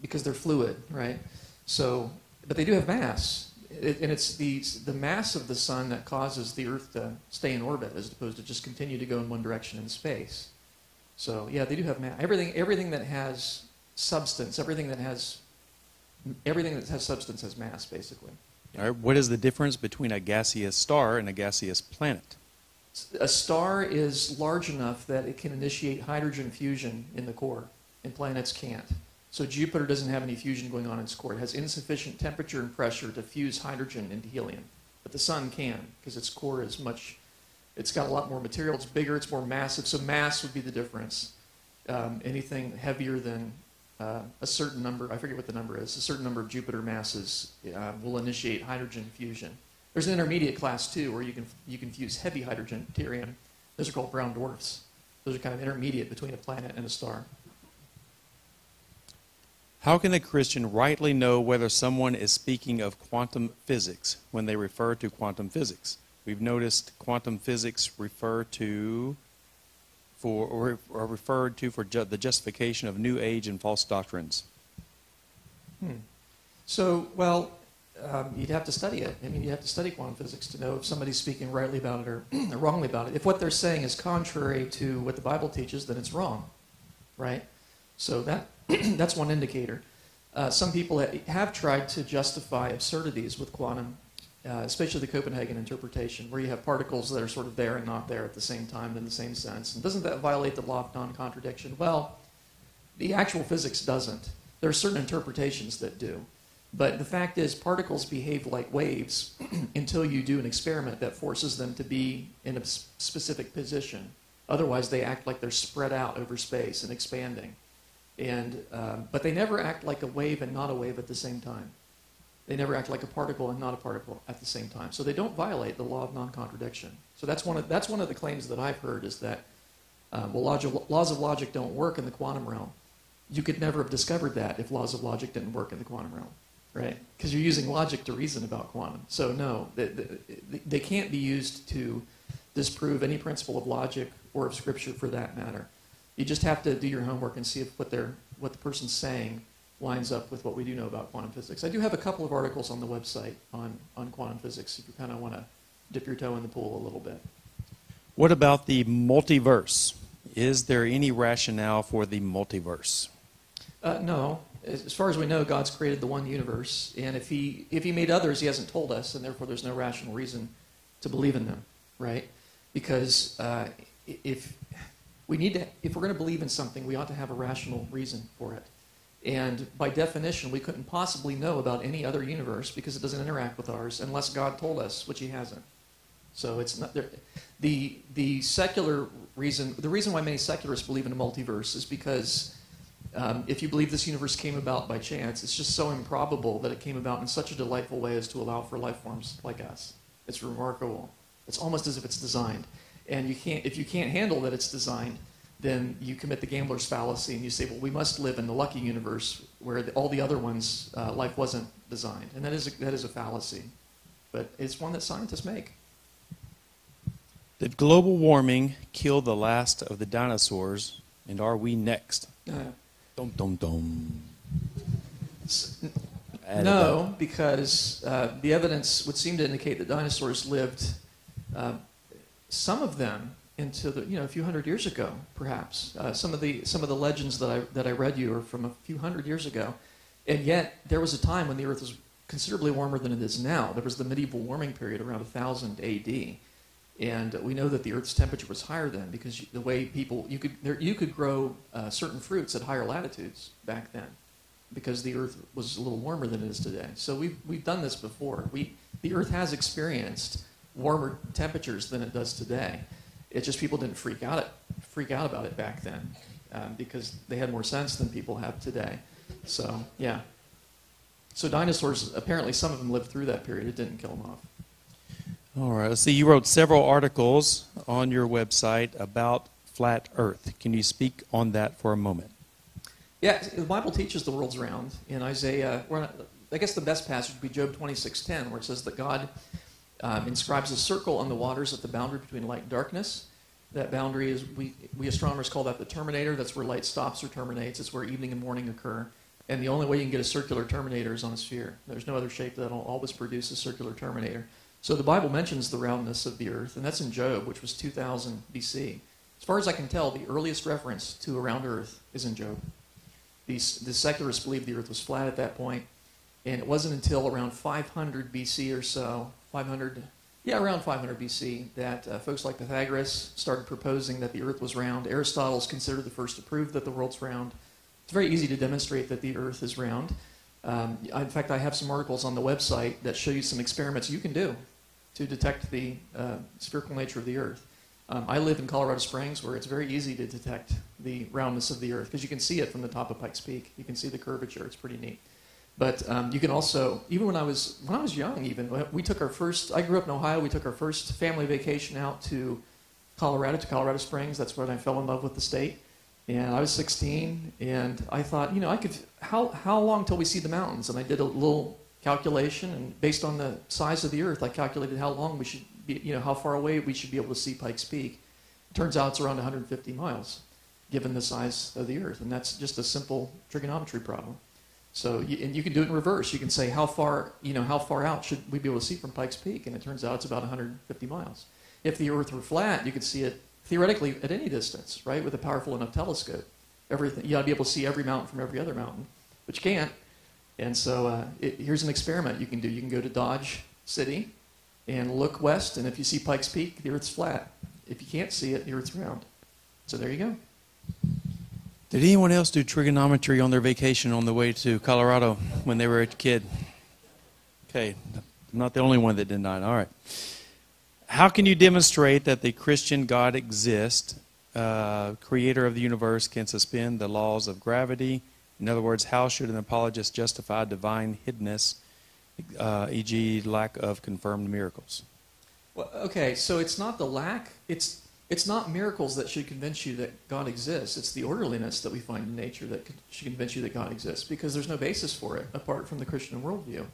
S1: because they're fluid, right? So, but they do have mass, it, and it's the the mass of the sun that causes the Earth to stay in orbit as opposed to just continue to go in one direction in space. So, yeah, they do have mass. Everything, everything that has substance, everything that has everything that has substance has mass, basically.
S2: All right, what is the difference between a gaseous star and a gaseous planet?
S1: A star is large enough that it can initiate hydrogen fusion in the core, and planets can't. So Jupiter doesn't have any fusion going on in its core. It has insufficient temperature and pressure to fuse hydrogen into helium. But the sun can, because its core is much, it's got a lot more material, it's bigger, it's more massive. So mass would be the difference. Um, anything heavier than uh, a certain number, I forget what the number is, a certain number of Jupiter masses uh, will initiate hydrogen fusion. There's an intermediate class too, where you can you can fuse heavy hydrogen, deuterium. Those are called brown dwarfs. Those are kind of intermediate between a planet and a star.
S2: How can a Christian rightly know whether someone is speaking of quantum physics when they refer to quantum physics? We've noticed quantum physics refer to for or, referred to for ju- the justification of new age and false doctrines.
S1: Hmm. So, well, um, you'd have to study it. I mean, you have to study quantum physics to know if somebody's speaking rightly about it or, wrongly about it. If what they're saying is contrary to what the Bible teaches, then it's wrong, right? So that that's one indicator. Uh, some people ha- have tried to justify absurdities with quantum, uh, especially the Copenhagen interpretation, where you have particles that are sort of there and not there at the same time in the same sense. And doesn't that violate the law of non-contradiction? Well, the actual physics doesn't. There are certain interpretations that do. But the fact is, particles behave like waves until you do an experiment that forces them to be in a specific position. Otherwise, they act like they're spread out over space and expanding. And, um, but they never act like a wave and not a wave at the same time. They never act like a particle and not a particle at the same time. So they don't violate the law of non-contradiction. So that's one of, that's one of the claims that I've heard is that, um, well, logic, laws of logic don't work in the quantum realm. You could never have discovered that if laws of logic didn't work in the quantum realm, right? Because you're using logic to reason about quantum. So no, they, they, they can't be used to disprove any principle of logic or of scripture for that matter. You just have to do your homework and see if what they're what the person's saying lines up with what we do know about quantum physics. I do have a couple of articles on the website on, on quantum physics if you kind of want to dip your toe in the pool a little bit.
S2: What about the multiverse? Is there any rationale for the multiverse?
S1: Uh, no, as, far as we know, God's created the one universe, and if he if he made others, he hasn't told us, and therefore there's no rational reason to believe in them, right? Because uh, if we need to, if we're going to believe in something, we ought to have a rational reason for it. And by definition, we couldn't possibly know about any other universe because it doesn't interact with ours unless God told us, which He hasn't. So it's not there. The the secular reason, the reason why many secularists believe in a multiverse is because um, if you believe this universe came about by chance, it's just so improbable that it came about in such a delightful way as to allow for life forms like us. It's remarkable. It's almost as if it's designed. And you can't, if you can't handle that it's designed, then you commit the gambler's fallacy and you say, well, we must live in the lucky universe where the, all the other ones, uh, life wasn't designed. And that is, a, that is a fallacy. But it's one that scientists make.
S2: Did global warming kill the last of the dinosaurs, and are we next?
S1: Uh,
S2: Dum dum dum.
S1: No,
S2: up.
S1: because uh, the evidence would seem to indicate that dinosaurs lived, uh, some of them into the you know a few hundred years ago, perhaps. Uh, some of the some of the legends that I that I read you are from a few hundred years ago, and yet there was a time when the Earth was considerably warmer than it is now. There was the medieval warming period around 1000 A.D. And we know that the Earth's temperature was higher then because you- the way people you could there, you could grow uh, certain fruits at higher latitudes back then because the Earth was a little warmer than it is today. So we've we've done this before. We the Earth has experienced warmer temperatures than it does today. It's just people didn't freak out it freak out about it back then um, because they had more sense than people have today. So yeah. So dinosaurs apparently some of them lived through that period. It didn't kill them off.
S2: All right. Let's see. You wrote several articles on your website about flat Earth. Can you speak on that for a moment?
S1: Yeah, the Bible teaches the world's round. In Isaiah, I guess the best passage would be Job 26:10, where it says that God um, inscribes a circle on the waters at the boundary between light and darkness. That boundary is, we, we astronomers call that the terminator. That's where light stops or terminates. It's where evening and morning occur. And the only way you can get a circular terminator is on a sphere. There's no other shape that will always produce a circular terminator. So the Bible mentions the roundness of the earth, and that's in Job, which was 2000 BC. As far as I can tell, the earliest reference to a round earth is in Job. The, the secularists believed the earth was flat at that point, and it wasn't until around 500 BC or so, 500, yeah, around 500 BC, that uh, folks like Pythagoras started proposing that the earth was round. Aristotle's considered the first to prove that the world's round. It's very easy to demonstrate that the earth is round. Um, in fact, I have some articles on the website that show you some experiments you can do to detect the uh, spherical nature of the earth. Um, I live in Colorado Springs, where it's very easy to detect the roundness of the earth because you can see it from the top of Pikes Peak. You can see the curvature. It's pretty neat. But um, you can also, even when I was when I was young, even we took our first. I grew up in Ohio. We took our first family vacation out to Colorado, to Colorado Springs. That's when I fell in love with the state. And I was 16, and I thought, you know, I could. How how long till we see the mountains? And I did a little calculation, and based on the size of the Earth, I calculated how long we should be, you know, how far away we should be able to see Pikes Peak. It turns out it's around 150 miles, given the size of the Earth, and that's just a simple trigonometry problem. So, you, and you can do it in reverse. You can say how far, you know, how far out should we be able to see from Pikes Peak, and it turns out it's about 150 miles. If the Earth were flat, you could see it theoretically at any distance, right, with a powerful enough telescope. Everything, you ought to be able to see every mountain from every other mountain, but you can't. And so, uh, it, here's an experiment you can do. You can go to Dodge City and look west, and if you see Pikes Peak, the Earth's flat. If you can't see it, the Earth's round. So there you go.
S2: Did anyone else do trigonometry on their vacation on the way to Colorado when they were a kid? Okay, I'm not the only one that did not. All right. How can you demonstrate that the Christian God exists, uh, creator of the universe, can suspend the laws of gravity? In other words, how should an apologist justify divine hiddenness, uh, e.g., lack of confirmed miracles?
S1: Well, okay, so it's not the lack, it's it's not miracles that should convince you that God exists. It's the orderliness that we find in nature that should convince you that God exists because there's no basis for it apart from the Christian worldview.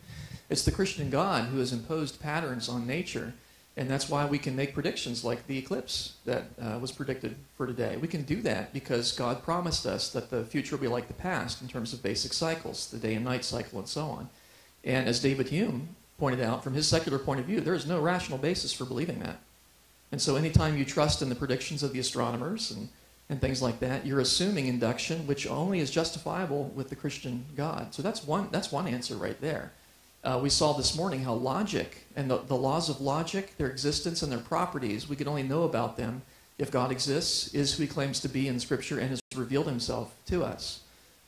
S1: It's the Christian God who has imposed patterns on nature, and that's why we can make predictions like the eclipse that uh, was predicted for today. We can do that because God promised us that the future will be like the past in terms of basic cycles, the day and night cycle, and so on. And as David Hume pointed out, from his secular point of view, there is no rational basis for believing that. And so anytime you trust in the predictions of the astronomers and, and things like that, you're assuming induction, which only is justifiable with the Christian God. So that's one, that's one answer right there. Uh, we saw this morning how logic and the, the laws of logic, their existence and their properties, we can only know about them if God exists, is who he claims to be in Scripture, and has revealed himself to us.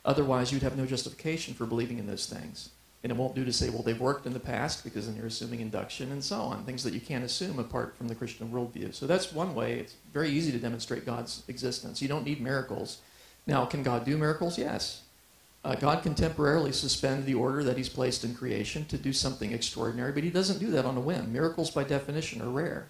S1: Otherwise, you'd have no justification for believing in those things. And it won't do to say, well, they've worked in the past because then you're assuming induction and so on, things that you can't assume apart from the Christian worldview. So that's one way. It's very easy to demonstrate God's existence. You don't need miracles. Now, can God do miracles? Yes. Uh, God can temporarily suspend the order that He's placed in creation to do something extraordinary, but He doesn't do that on a whim. Miracles, by definition, are rare.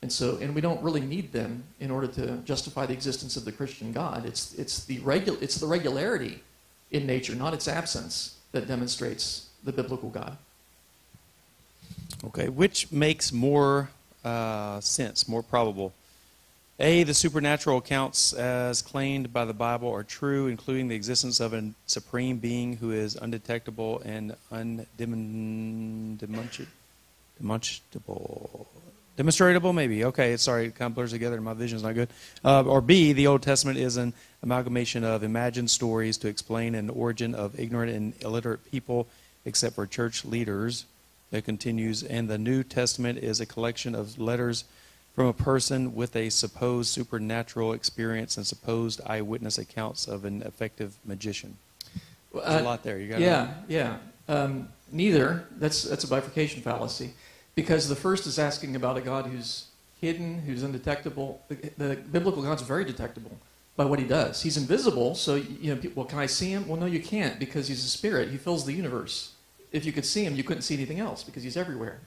S1: And so, and we don't really need them in order to justify the existence of the Christian God. It's, it's, the, regu- it's the regularity in nature, not its absence, that demonstrates the biblical God.
S2: Okay, which makes more uh, sense, more probable? A, the supernatural accounts as claimed by the Bible are true, including the existence of a supreme being who is undetectable and undemonstrable. Demonstratable, maybe. Okay, sorry, it kind of blurs together. and My vision's not good. Uh, or B, the Old Testament is an amalgamation of imagined stories to explain an origin of ignorant and illiterate people, except for church leaders. It continues, and the New Testament is a collection of letters from a person with a supposed supernatural experience and supposed eyewitness accounts of an effective magician. There's uh, a lot there. You got
S1: yeah, yeah. Um, neither. That's that's a bifurcation fallacy. Because the first is asking about a God who's hidden, who's undetectable. The, the biblical God's very detectable by what he does. He's invisible, so, you know, well, can I see him? Well, no, you can't because he's a spirit. He fills the universe. If you could see him, you couldn't see anything else because he's everywhere.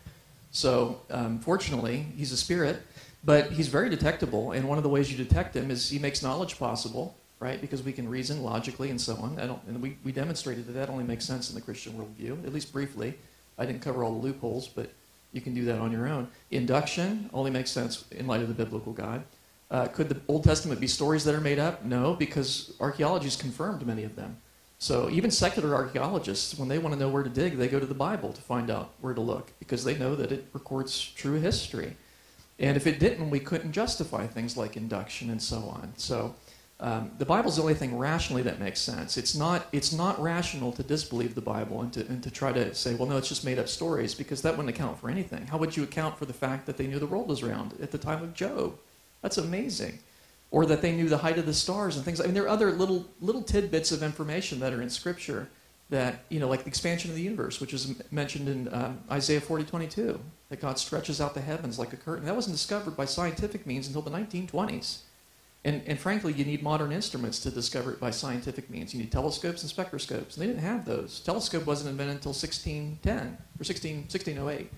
S1: So, um, fortunately, he's a spirit, but he's very detectable, and one of the ways you detect him is he makes knowledge possible. right? Because we can reason logically and so on. I don't, and we, we demonstrated that that only makes sense in the Christian worldview, at least briefly. I didn't cover all the loopholes, but you can do that on your own. Induction only makes sense in light of the biblical God. Uh, could the Old Testament be stories that are made up? No, because archaeology has confirmed many of them. So even secular archaeologists, when they want to know where to dig, they go to the Bible to find out where to look because they know that it records true history. And if it didn't, we couldn't justify things like induction and so on. So um, the Bible's the only thing rationally that makes sense. It's not, it's not rational to disbelieve the Bible and to, and to try to say, well, no, it's just made up stories, because that wouldn't account for anything. How would you account for the fact that they knew the world was round at the time of Job? That's amazing. Or that they knew the height of the stars and things. I mean, there are other little, little tidbits of information that are in Scripture that, you know, like the expansion of the universe, which is mentioned in um, Isaiah 40, 22, that God stretches out the heavens like a curtain. That wasn't discovered by scientific means until the 1920s. And, and frankly, you need modern instruments to discover it by scientific means. You need telescopes and spectroscopes. And they didn't have those. Telescope wasn't invented until 1610 or 16, 1608.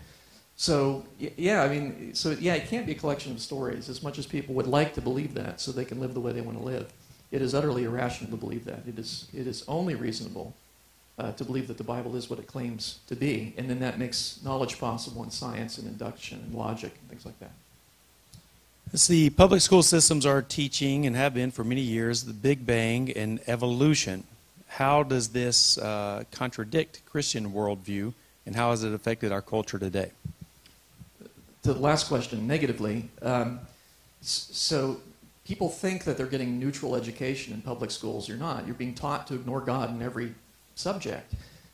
S1: So, yeah, I mean, so yeah, it can't be a collection of stories as much as people would like to believe that so they can live the way they want to live. It is utterly irrational to believe that. It is, it is only reasonable uh, to believe that the Bible is what it claims to be. And then that makes knowledge possible in science and induction and logic and things like that.
S2: The public school systems are teaching and have been for many years the Big Bang and evolution. How does this uh, contradict Christian worldview, and how has it affected our culture today?
S1: To the last question, negatively. Um, so people think that they're getting neutral education in public schools. You're not. You're being taught to ignore God in every subject.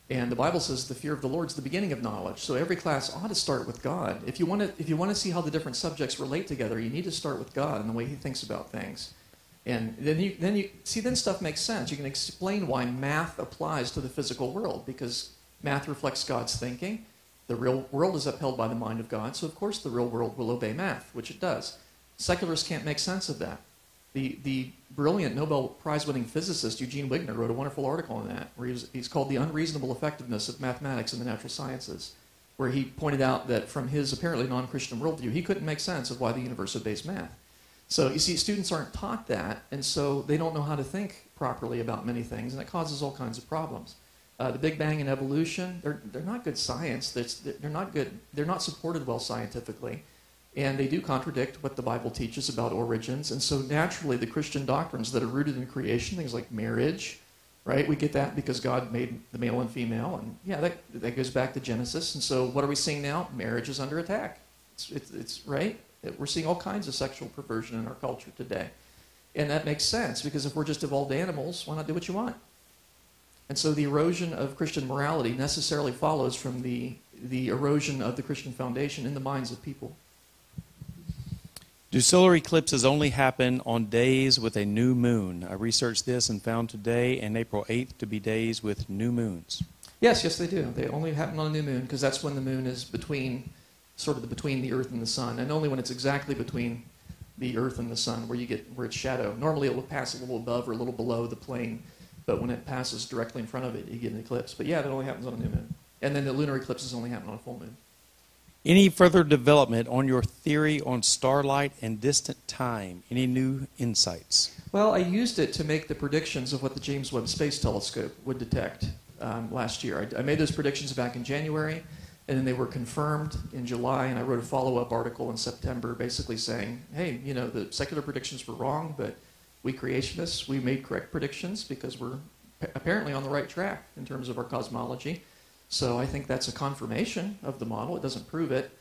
S1: And the Bible says the fear of the Lord is the beginning of knowledge. So every class ought to start with God. If you want to, if you want to see how the different subjects relate together, you need to start with God and the way He thinks about things. And then you, then you see, then stuff makes sense. You can explain why math applies to the physical world because math reflects God's thinking. The real world is upheld by the mind of God, so of course the real world will obey math, which it does. Secularists can't make sense of that. The, the brilliant Nobel Prize winning physicist Eugene Wigner wrote a wonderful article on that, where he was, he's called The Unreasonable Effectiveness of Mathematics in the Natural Sciences, where he pointed out that from his apparently non Christian worldview, he couldn't make sense of why the universe obeys math. So you see, students aren't taught that, and so they don't know how to think properly about many things, and it causes all kinds of problems. Uh, the Big Bang and evolution, they're, they're not good science. They're, they're not good. They're not supported well scientifically and they do contradict what the Bible teaches about origins. And so naturally, the Christian doctrines that are rooted in creation, things like marriage, right? We get that because God made the male and female, and yeah, that, that goes back to Genesis. And so, what are we seeing now? Marriage is under attack. It's, it's, it's right. We're seeing all kinds of sexual perversion in our culture today, and that makes sense because if we're just evolved animals, why not do what you want? And so, the erosion of Christian morality necessarily follows from the the erosion of the Christian foundation in the minds of people.
S2: Do solar eclipses only happen on days with a new moon? I researched this and found today and April 8th to be days with new moons.
S1: Yes, yes, they do. They only happen on a new moon because that's when the moon is between, sort of the, between the Earth and the Sun, and only when it's exactly between the Earth and the Sun where you get where it's shadow. Normally, it will pass a little above or a little below the plane, but when it passes directly in front of it, you get an eclipse. But yeah, that only happens on a new moon, and then the lunar eclipses only happen on a full moon.
S2: Any further development on your theory on starlight and distant time? Any new insights?
S1: Well, I used it to make the predictions of what the James Webb Space Telescope would detect um, last year. I, I, made those predictions back in January, and then they were confirmed in July, and I wrote a follow up article in September basically saying, hey, you know, the secular predictions were wrong, but we creationists, we made correct predictions because we're apparently on the right track in terms of our cosmology. So I think that's a confirmation of the model. It doesn't prove it,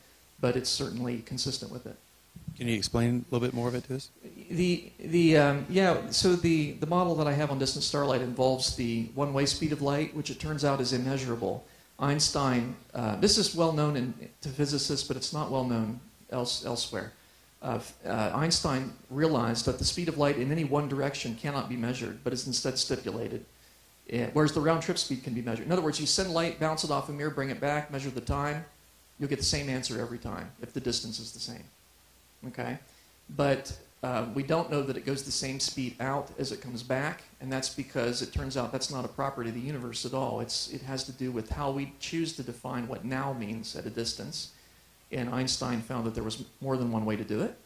S1: but it's certainly consistent with it.
S2: Can you explain a little bit more of it to us?
S1: The the um, yeah. So the the model that I have on distant starlight involves the one-way speed of light, which it turns out is immeasurable. Einstein. Uh, this is well known in, to physicists, but it's not well known else, elsewhere. Uh, uh, Einstein realized that the speed of light in any one direction cannot be measured, but is instead stipulated. Whereas the round trip speed can be measured. In other words, you send light, bounce it off a mirror, bring it back, measure the time, you'll get the same answer every time if the distance is the same. Okay? But uh, we don't know that it goes the same speed out as it comes back, and that's because it turns out that's not a property of the universe at all. It's, it has to do with how we choose to define what now means at a distance. And Einstein found that there was more than one way to do it,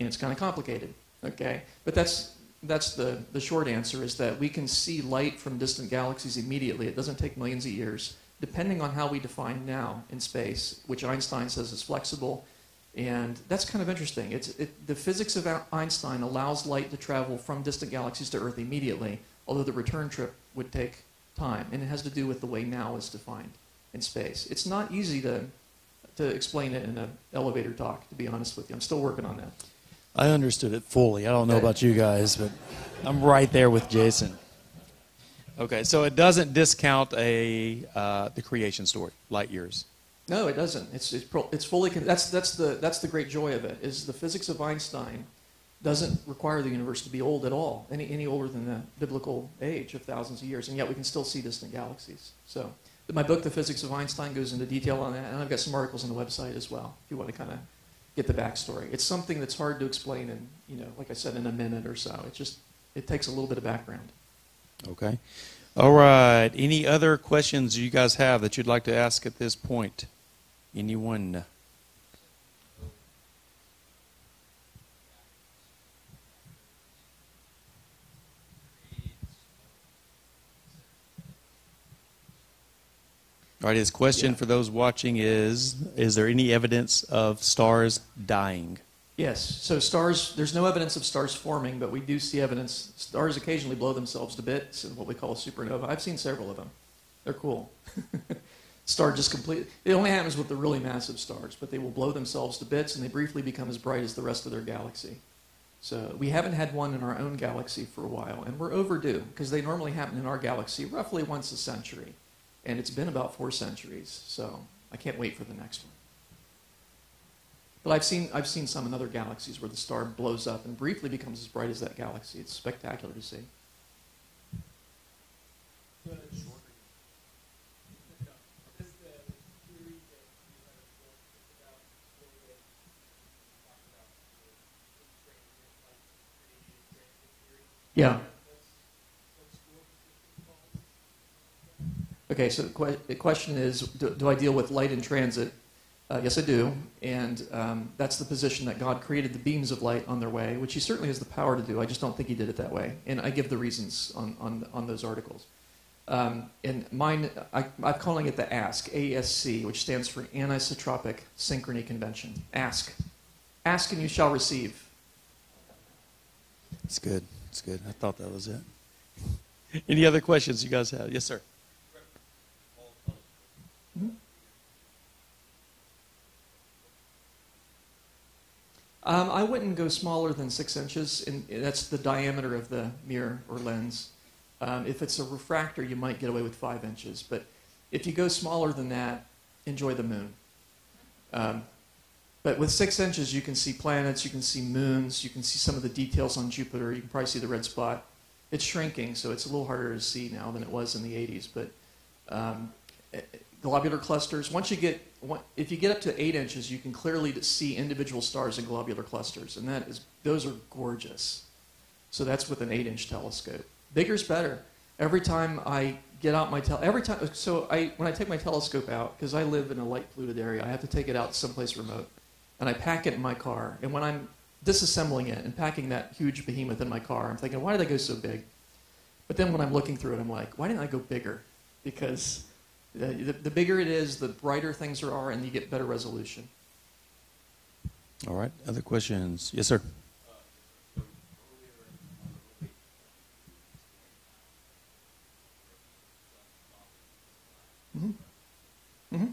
S1: and it's kind of complicated. Okay? But that's that's the, the short answer is that we can see light from distant galaxies immediately. It doesn't take millions of years, depending on how we define now in space, which Einstein says is flexible. And that's kind of interesting. It's, it, the physics of Einstein allows light to travel from distant galaxies to Earth immediately, although the return trip would take time. And it has to do with the way now is defined in space. It's not easy to, to explain it in an elevator talk, to be honest with you. I'm still working on that.
S2: I understood it fully. I don't know about you guys, but I'm right there with Jason. Okay, so it doesn't discount a uh, the creation story, light years.
S1: No, it doesn't. It's it's, pro- it's fully con- that's that's the that's the great joy of it is the physics of Einstein doesn't require the universe to be old at all, any any older than the biblical age of thousands of years, and yet we can still see distant galaxies. So my book, The Physics of Einstein, goes into detail on that, and I've got some articles on the website as well if you want to kind of get the backstory. It's something that's hard to explain in you know, like I said, in a minute or so. It just it takes a little bit of background.
S2: Okay. All right. Any other questions you guys have that you'd like to ask at this point? Anyone? All right, his question
S1: Yeah.
S2: for those watching is Is there any evidence of stars dying?
S1: Yes. So stars, there's no evidence of stars forming, but we do see evidence. Stars occasionally blow themselves to bits in what we call a supernova. I've seen several of them. They're cool. Star just complete. It only happens with the really massive stars, but they will blow themselves to bits and they briefly become as bright as the rest of their galaxy. So we haven't had one in our own galaxy for a while, and we're overdue because they normally happen in our galaxy roughly once a century, and it's been about four centuries. So I can't wait for the next one. But I've seen, I've seen some in other galaxies where the star blows up and briefly becomes as bright as that galaxy. It's spectacular to see. Yeah. Okay, so the, que- the question is do, do I deal with light in transit? Uh, yes, I do. And um, that's the position that God created the beams of light on their way, which He certainly has the power to do. I just don't think He did it that way. And I give the reasons on, on, on those articles. Um, and mine, I, I'm calling it the ASC, ASC, which stands for Anisotropic Synchrony Convention. Ask. Ask and you shall receive.
S2: It's good. It's good. I thought that was it. Any other questions you guys have? Yes, sir.
S1: Um, I wouldn't go smaller than six inches, and that's the diameter of the mirror or lens. Um, if it's a refractor, you might get away with five inches, but if you go smaller than that, enjoy the moon. Um, but with six inches, you can see planets, you can see moons, you can see some of the details on Jupiter, you can probably see the red spot. It's shrinking, so it's a little harder to see now than it was in the 80s, but um, globular clusters. Once you get, if you get up to eight inches, you can clearly see individual stars in globular clusters, and that is, those are gorgeous. So that's with an eight-inch telescope. Bigger's better. Every time I get out my tel, every time, so I when I take my telescope out, because I live in a light polluted area, I have to take it out someplace remote, and I pack it in my car. And when I'm disassembling it and packing that huge behemoth in my car, I'm thinking, why did I go so big? But then when I'm looking through it, I'm like, why didn't I go bigger? Because the, the, the bigger it is, the brighter things are, and you get better resolution.
S2: All right. Other questions? Yes, sir.
S1: hmm hmm Ye-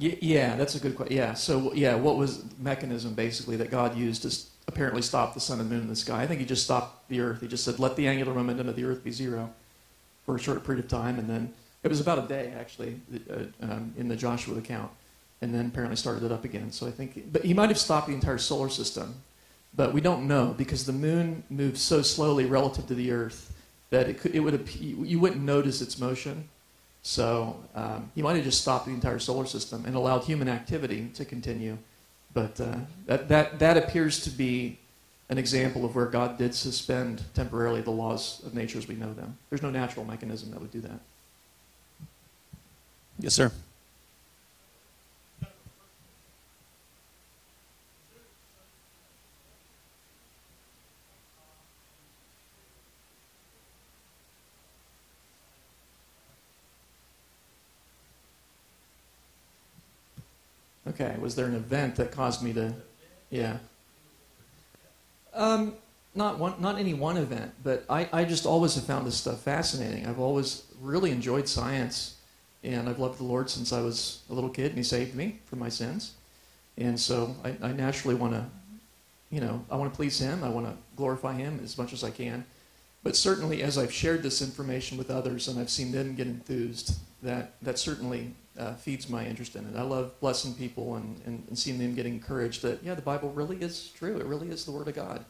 S1: Yeah, that's a good question. Yeah, so yeah, what was mechanism basically that God used to apparently stop the sun and moon in the sky? I think He just stopped the Earth. He just said, "Let the angular momentum of the Earth be zero for a short period of time," and then it was about a day actually uh, um, in the Joshua account, and then apparently started it up again. So I think, but He might have stopped the entire solar system, but we don't know because the moon moves so slowly relative to the Earth that it could, it would you wouldn't notice its motion. So um, he might have just stopped the entire solar system and allowed human activity to continue. But uh, that, that, that appears to be an example of where God did suspend temporarily the laws of nature as we know them. There's no natural mechanism that would do that.
S2: Yes, sir.
S1: Okay. Was there an event that caused me to? Yeah. Um, not one, not any one event, but I, I just always have found this stuff fascinating. I've always really enjoyed science, and I've loved the Lord since I was a little kid, and He saved me from my sins. And so I, I naturally want to, you know, I want to please Him. I want to glorify Him as much as I can. But certainly, as I've shared this information with others and I've seen them get enthused, that, that certainly uh, feeds my interest in it. I love blessing people and, and, and seeing them get encouraged that, yeah, the Bible really is true. It really is the Word of God.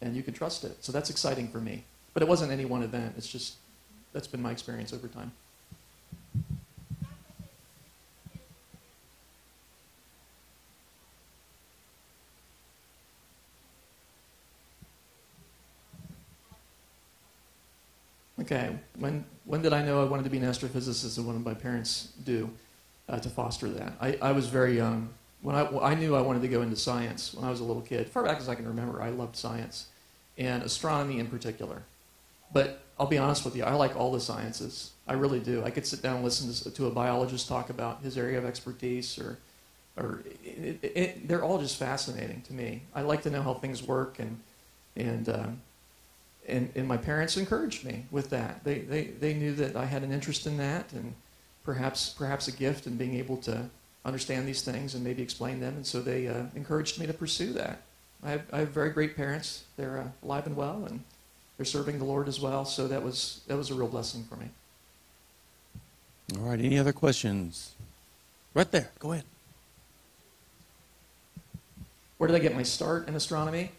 S1: And you can trust it. So that's exciting for me. But it wasn't any one event. It's just, that's been my experience over time. Okay, when, when did I know I wanted to be an astrophysicist and what did my parents do uh, to foster that? I, I was very young. When I, I knew I wanted to go into science when I was a little kid, far back as I can remember, I loved science and astronomy in particular. But I'll be honest with you, I like all the sciences. I really do. I could sit down and listen to, to a biologist talk about his area of expertise, or, or it, it, it, they're all just fascinating to me. I like to know how things work, and and um, and, and my parents encouraged me with that. They, they, they knew that I had an interest in that and perhaps, perhaps a gift in being able to understand these things and maybe explain them. And so they uh, encouraged me to pursue that. I have, I have very great parents. They're uh, alive and well, and they're serving the Lord as well. So that was, that was a real blessing for me.
S2: All right. Any other questions? Right there. Go ahead.
S1: Where did I get my start in astronomy?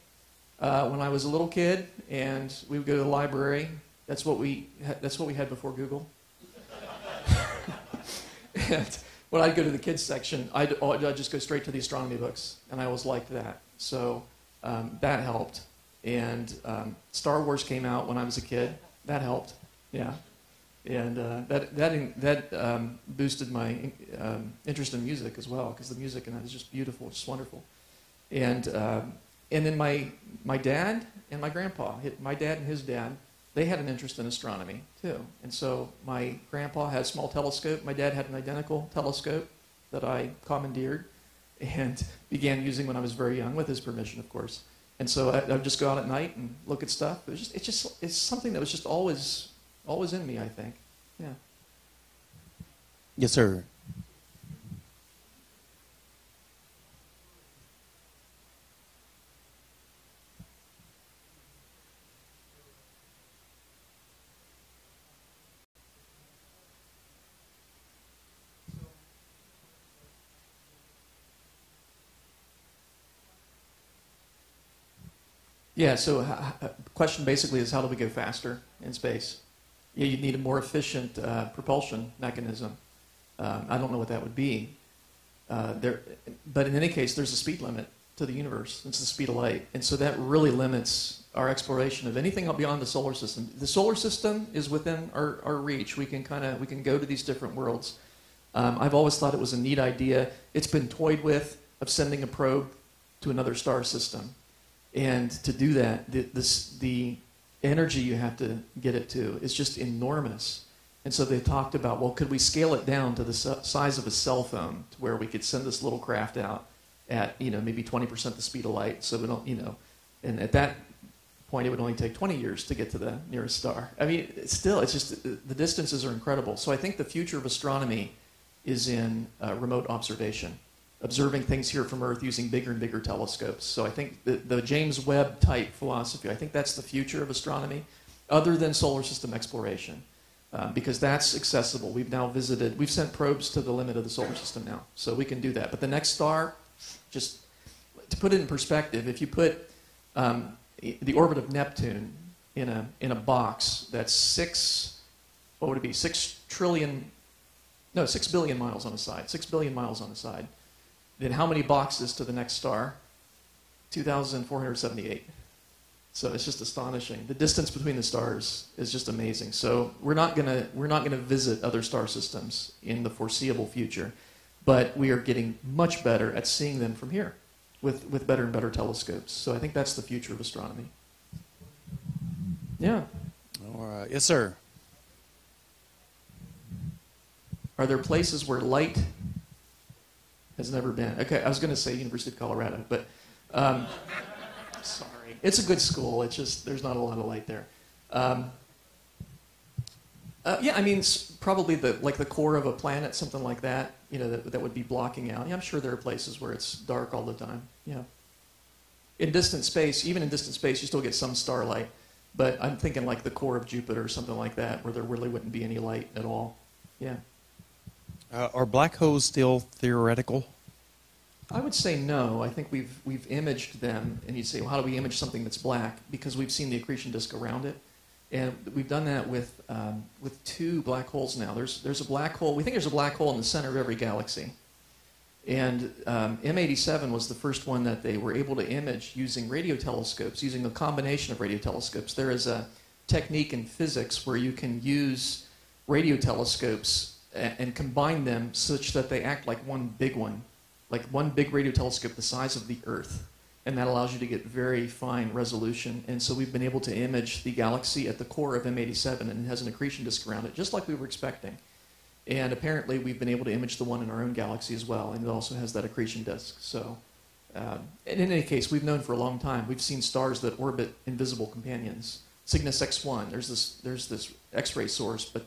S1: Uh, when I was a little kid, and we would go to the library. That's what we that's what we had before Google. and when I'd go to the kids section, I'd, I'd, just go straight to the astronomy books, and I always liked that. So um, that helped. And um, Star Wars came out when I was a kid. That helped. Yeah. And uh, that that that um, boosted my um, interest in music as well, because the music in that is just beautiful, it's wonderful. And um, and then my, my dad and my grandpa, my dad and his dad, they had an interest in astronomy too. And so my grandpa had a small telescope. My dad had an identical telescope that I commandeered and began using when I was very young, with his permission, of course. And so I, would just go out at night and look at stuff. Just, it's just, it's something that was just always, always in me. I think. Yeah.
S2: Yes, sir.
S1: Yeah, so the question basically is how do we go faster in space? Yeah, you need a more efficient uh, propulsion mechanism. Um, I don't know what that would be. Uh, there, but in any case, there's a speed limit to the universe. It's the speed of light. And so that really limits our exploration of anything beyond the solar system. The solar system is within our, our reach. We can kind of we can go to these different worlds. Um, I've always thought it was a neat idea. It's been toyed with of sending a probe to another star system. And to do that, the, this, the energy you have to get it to is just enormous. And so they talked about, well, could we scale it down to the size of a cell phone to where we could send this little craft out at, you know, maybe 20% the speed of light. So we don't, you know, and at that point, it would only take 20 years to get to the nearest star. I mean, still, it's just, the distances are incredible. So I think the future of astronomy is in uh, remote observation observing things here from Earth using bigger and bigger telescopes. So I think the, the James Webb type philosophy, I think that's the future of astronomy, other than solar system exploration, uh, because that's accessible. We've now visited, we've sent probes to the limit of the solar system now, so we can do that. But the next star, just to put it in perspective, if you put um, the orbit of Neptune in a, in a box that's six, what would it be, six trillion, no, six billion miles on the side, six billion miles on the side then how many boxes to the next star? 2,478. So it's just astonishing. The distance between the stars is just amazing. So we're not gonna we're not gonna visit other star systems in the foreseeable future, but we are getting much better at seeing them from here, with with better and better telescopes. So I think that's the future of astronomy. Yeah.
S2: All right. Yes, sir.
S1: Are there places where light Has never been. Okay, I was going to say University of Colorado, but um, sorry. It's a good school. It's just there's not a lot of light there. Um, uh, yeah, I mean, probably the like the core of a planet, something like that. You know, that, that would be blocking out. Yeah, I'm sure there are places where it's dark all the time. Yeah. In distant space, even in distant space, you still get some starlight. But I'm thinking like the core of Jupiter or something like that, where there really wouldn't be any light at all. Yeah.
S2: Uh, are black holes still theoretical?
S1: I would say no. I think we've we've imaged them, and you'd say, well, how do we image something that's black? Because we've seen the accretion disk around it, and we've done that with um, with two black holes now. There's there's a black hole. We think there's a black hole in the center of every galaxy, and um, M87 was the first one that they were able to image using radio telescopes, using a combination of radio telescopes. There is a technique in physics where you can use radio telescopes and, combine them such that they act like one big one like one big radio telescope the size of the Earth. And that allows you to get very fine resolution. And so we've been able to image the galaxy at the core of M87, and it has an accretion disk around it, just like we were expecting. And apparently, we've been able to image the one in our own galaxy as well, and it also has that accretion disk. So, and in any case, we've known for a long time. We've seen stars that orbit invisible companions. Cygnus X1, there's this, there's this X-ray source, but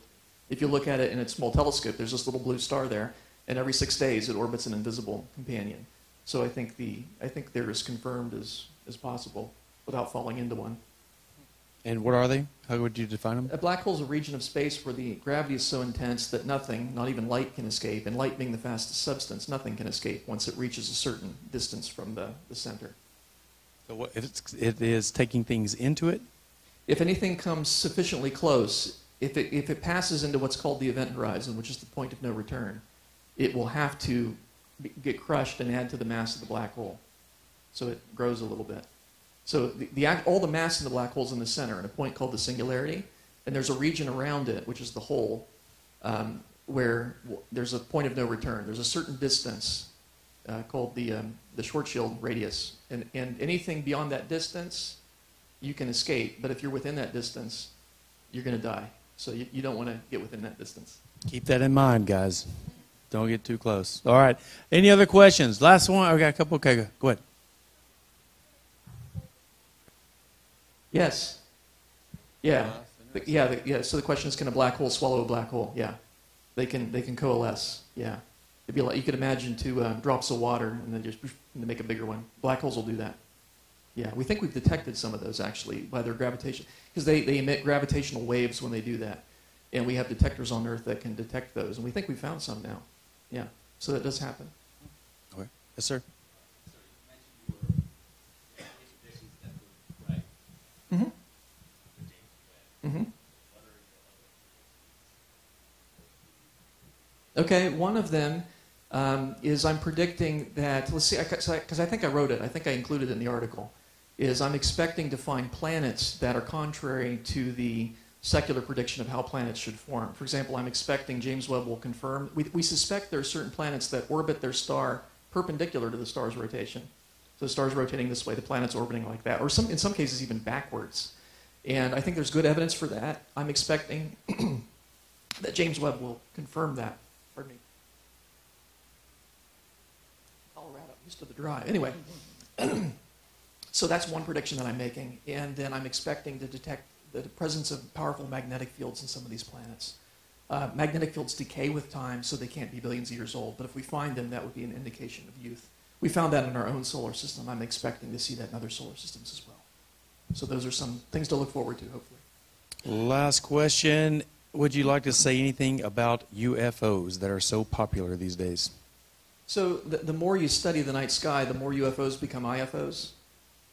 S1: if you look at it in a small telescope, there's this little blue star there, and every six days it orbits an invisible companion. So I think the I think they're as confirmed as, as possible without falling into one.
S2: And what are they? How would you define them?
S1: A black hole is a region of space where the gravity is so intense that nothing, not even light, can escape. And light being the fastest substance, nothing can escape once it reaches a certain distance from the, the center.
S2: So what, if it's, it is taking things into it?
S1: If anything comes sufficiently close, if it, if it passes into what's called the event horizon, which is the point of no return, it will have to get crushed and add to the mass of the black hole. So it grows a little bit. So the, the, all the mass in the black hole is in the center, in a point called the singularity, and there's a region around it, which is the hole, um, where there's a point of no return. There's a certain distance uh, called the, um, the Schwarzschild radius, and, and anything beyond that distance, you can escape. But if you're within that distance, you're going to die. So you, you don't want to get within that distance.
S2: Keep that in mind, guys. Don't get too close. All right. Any other questions? Last one. I got a couple. Okay, go- go ahead.
S1: Yes. Yeah. The- yeah. The, yeah. So the question is, can a black hole swallow a black hole? Yeah. They can. They can coalesce. Yeah. It'd be like you could imagine two uh, drops of water and then just and make a bigger one. Black holes will do that. Yeah. We think we've detected some of those actually by their gravitation because they, they emit gravitational waves when they do that, and we have detectors on Earth that can detect those, and we think we found some now. Yeah. So that does happen.
S2: Okay. Yes, sir.
S1: Mm-hmm. Mm-hmm. Okay, one of them um, is I'm predicting that, let's see, because I think I wrote it, I think I included it in the article, is I'm expecting to find planets that are contrary to the secular prediction of how planets should form. For example, I'm expecting James Webb will confirm, we, we suspect there are certain planets that orbit their star perpendicular to the star's rotation. So the star's rotating this way, the planet's orbiting like that, or some, in some cases even backwards. And I think there's good evidence for that. I'm expecting that James Webb will confirm that. Pardon me. Colorado, used to the dry. Anyway, so that's one prediction that I'm making. And then I'm expecting to detect the presence of powerful magnetic fields in some of these planets. Uh, magnetic fields decay with time, so they can't be billions of years old. But if we find them, that would be an indication of youth. We found that in our own solar system. I'm expecting to see that in other solar systems as well. So those are some things to look forward to, hopefully.
S2: Last question. Would you like to say anything about UFOs that are so popular these days?
S1: So the, the more you study the night sky, the more UFOs become IFOs,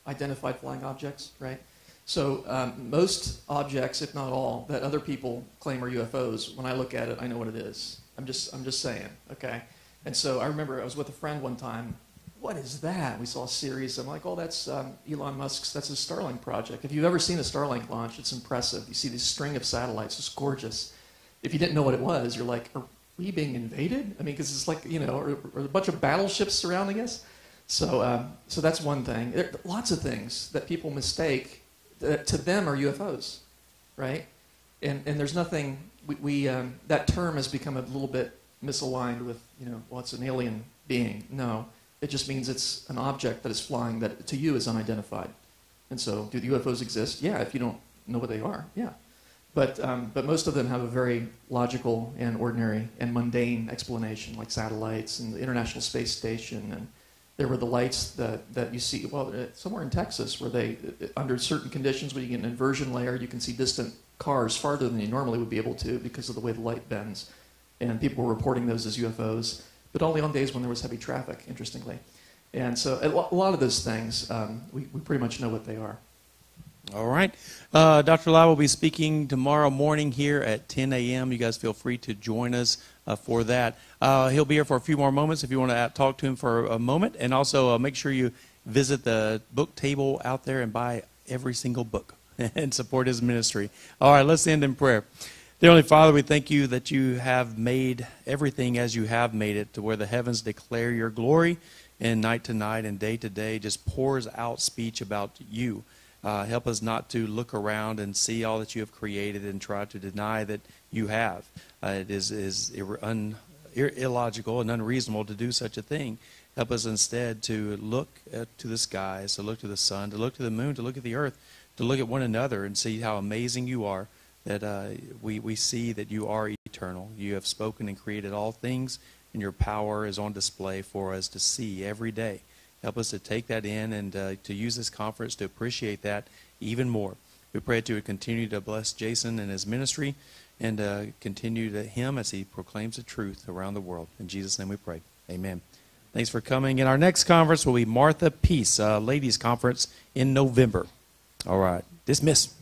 S1: identified flying objects, right? So um, most objects, if not all, that other people claim are UFOs, when I look at it, I know what it is. I'm just, I'm just saying, okay? And so I remember I was with a friend one time. What is that? We saw a series. I'm like, oh, that's um, Elon Musk's, that's his Starlink project. If you've ever seen a Starlink launch, it's impressive. You see this string of satellites, it's gorgeous. If you didn't know what it was, you're like, are we being invaded? I mean, because it's like, you know, or, or a bunch of battleships surrounding us. So, um, so that's one thing. There are lots of things that people mistake that to them are UFOs, right? And, and there's nothing, we, we um, that term has become a little bit misaligned with, you know, well, it's an alien being. No, it just means it's an object that is flying that to you is unidentified. And so, do the UFOs exist? Yeah, if you don't know what they are, yeah. But, um, but most of them have a very logical and ordinary and mundane explanation, like satellites and the International Space Station. And there were the lights that, that you see, well, uh, somewhere in Texas, where they, uh, under certain conditions, when you get an inversion layer, you can see distant cars farther than you normally would be able to because of the way the light bends. And people were reporting those as UFOs, but only on days when there was heavy traffic, interestingly. And so a lot of those things, um, we, we pretty much know what they are.
S2: All right. Uh, Dr. Lisle will be speaking tomorrow morning here at 10 a.m. You guys feel free to join us for that. Uh, he'll be here for a few more moments if you want to talk to him for a moment. And also uh, make sure you visit the book table out there and buy every single book and support his ministry. All right, let's end in prayer. Dear Heavenly Father, we thank you that you have made everything as you have made it to where the heavens declare your glory and night to night and day to day just pours out speech about you. Uh, help us not to look around and see all that you have created and try to deny that you have. Uh, it is, is un, illogical and unreasonable to do such a thing. Help us instead to look to the skies, to look to the sun, to look to the moon, to look at the earth, to look at one another and see how amazing you are. That uh, we, we see that you are eternal. You have spoken and created all things, and your power is on display for us to see every day. Help us to take that in and uh, to use this conference to appreciate that even more. We pray that you continue to bless Jason and his ministry and uh, continue to him as he proclaims the truth around the world. In Jesus' name we pray. Amen. Thanks for coming. And our next conference will be Martha Peace, uh, ladies' conference in November. All right. Dismiss.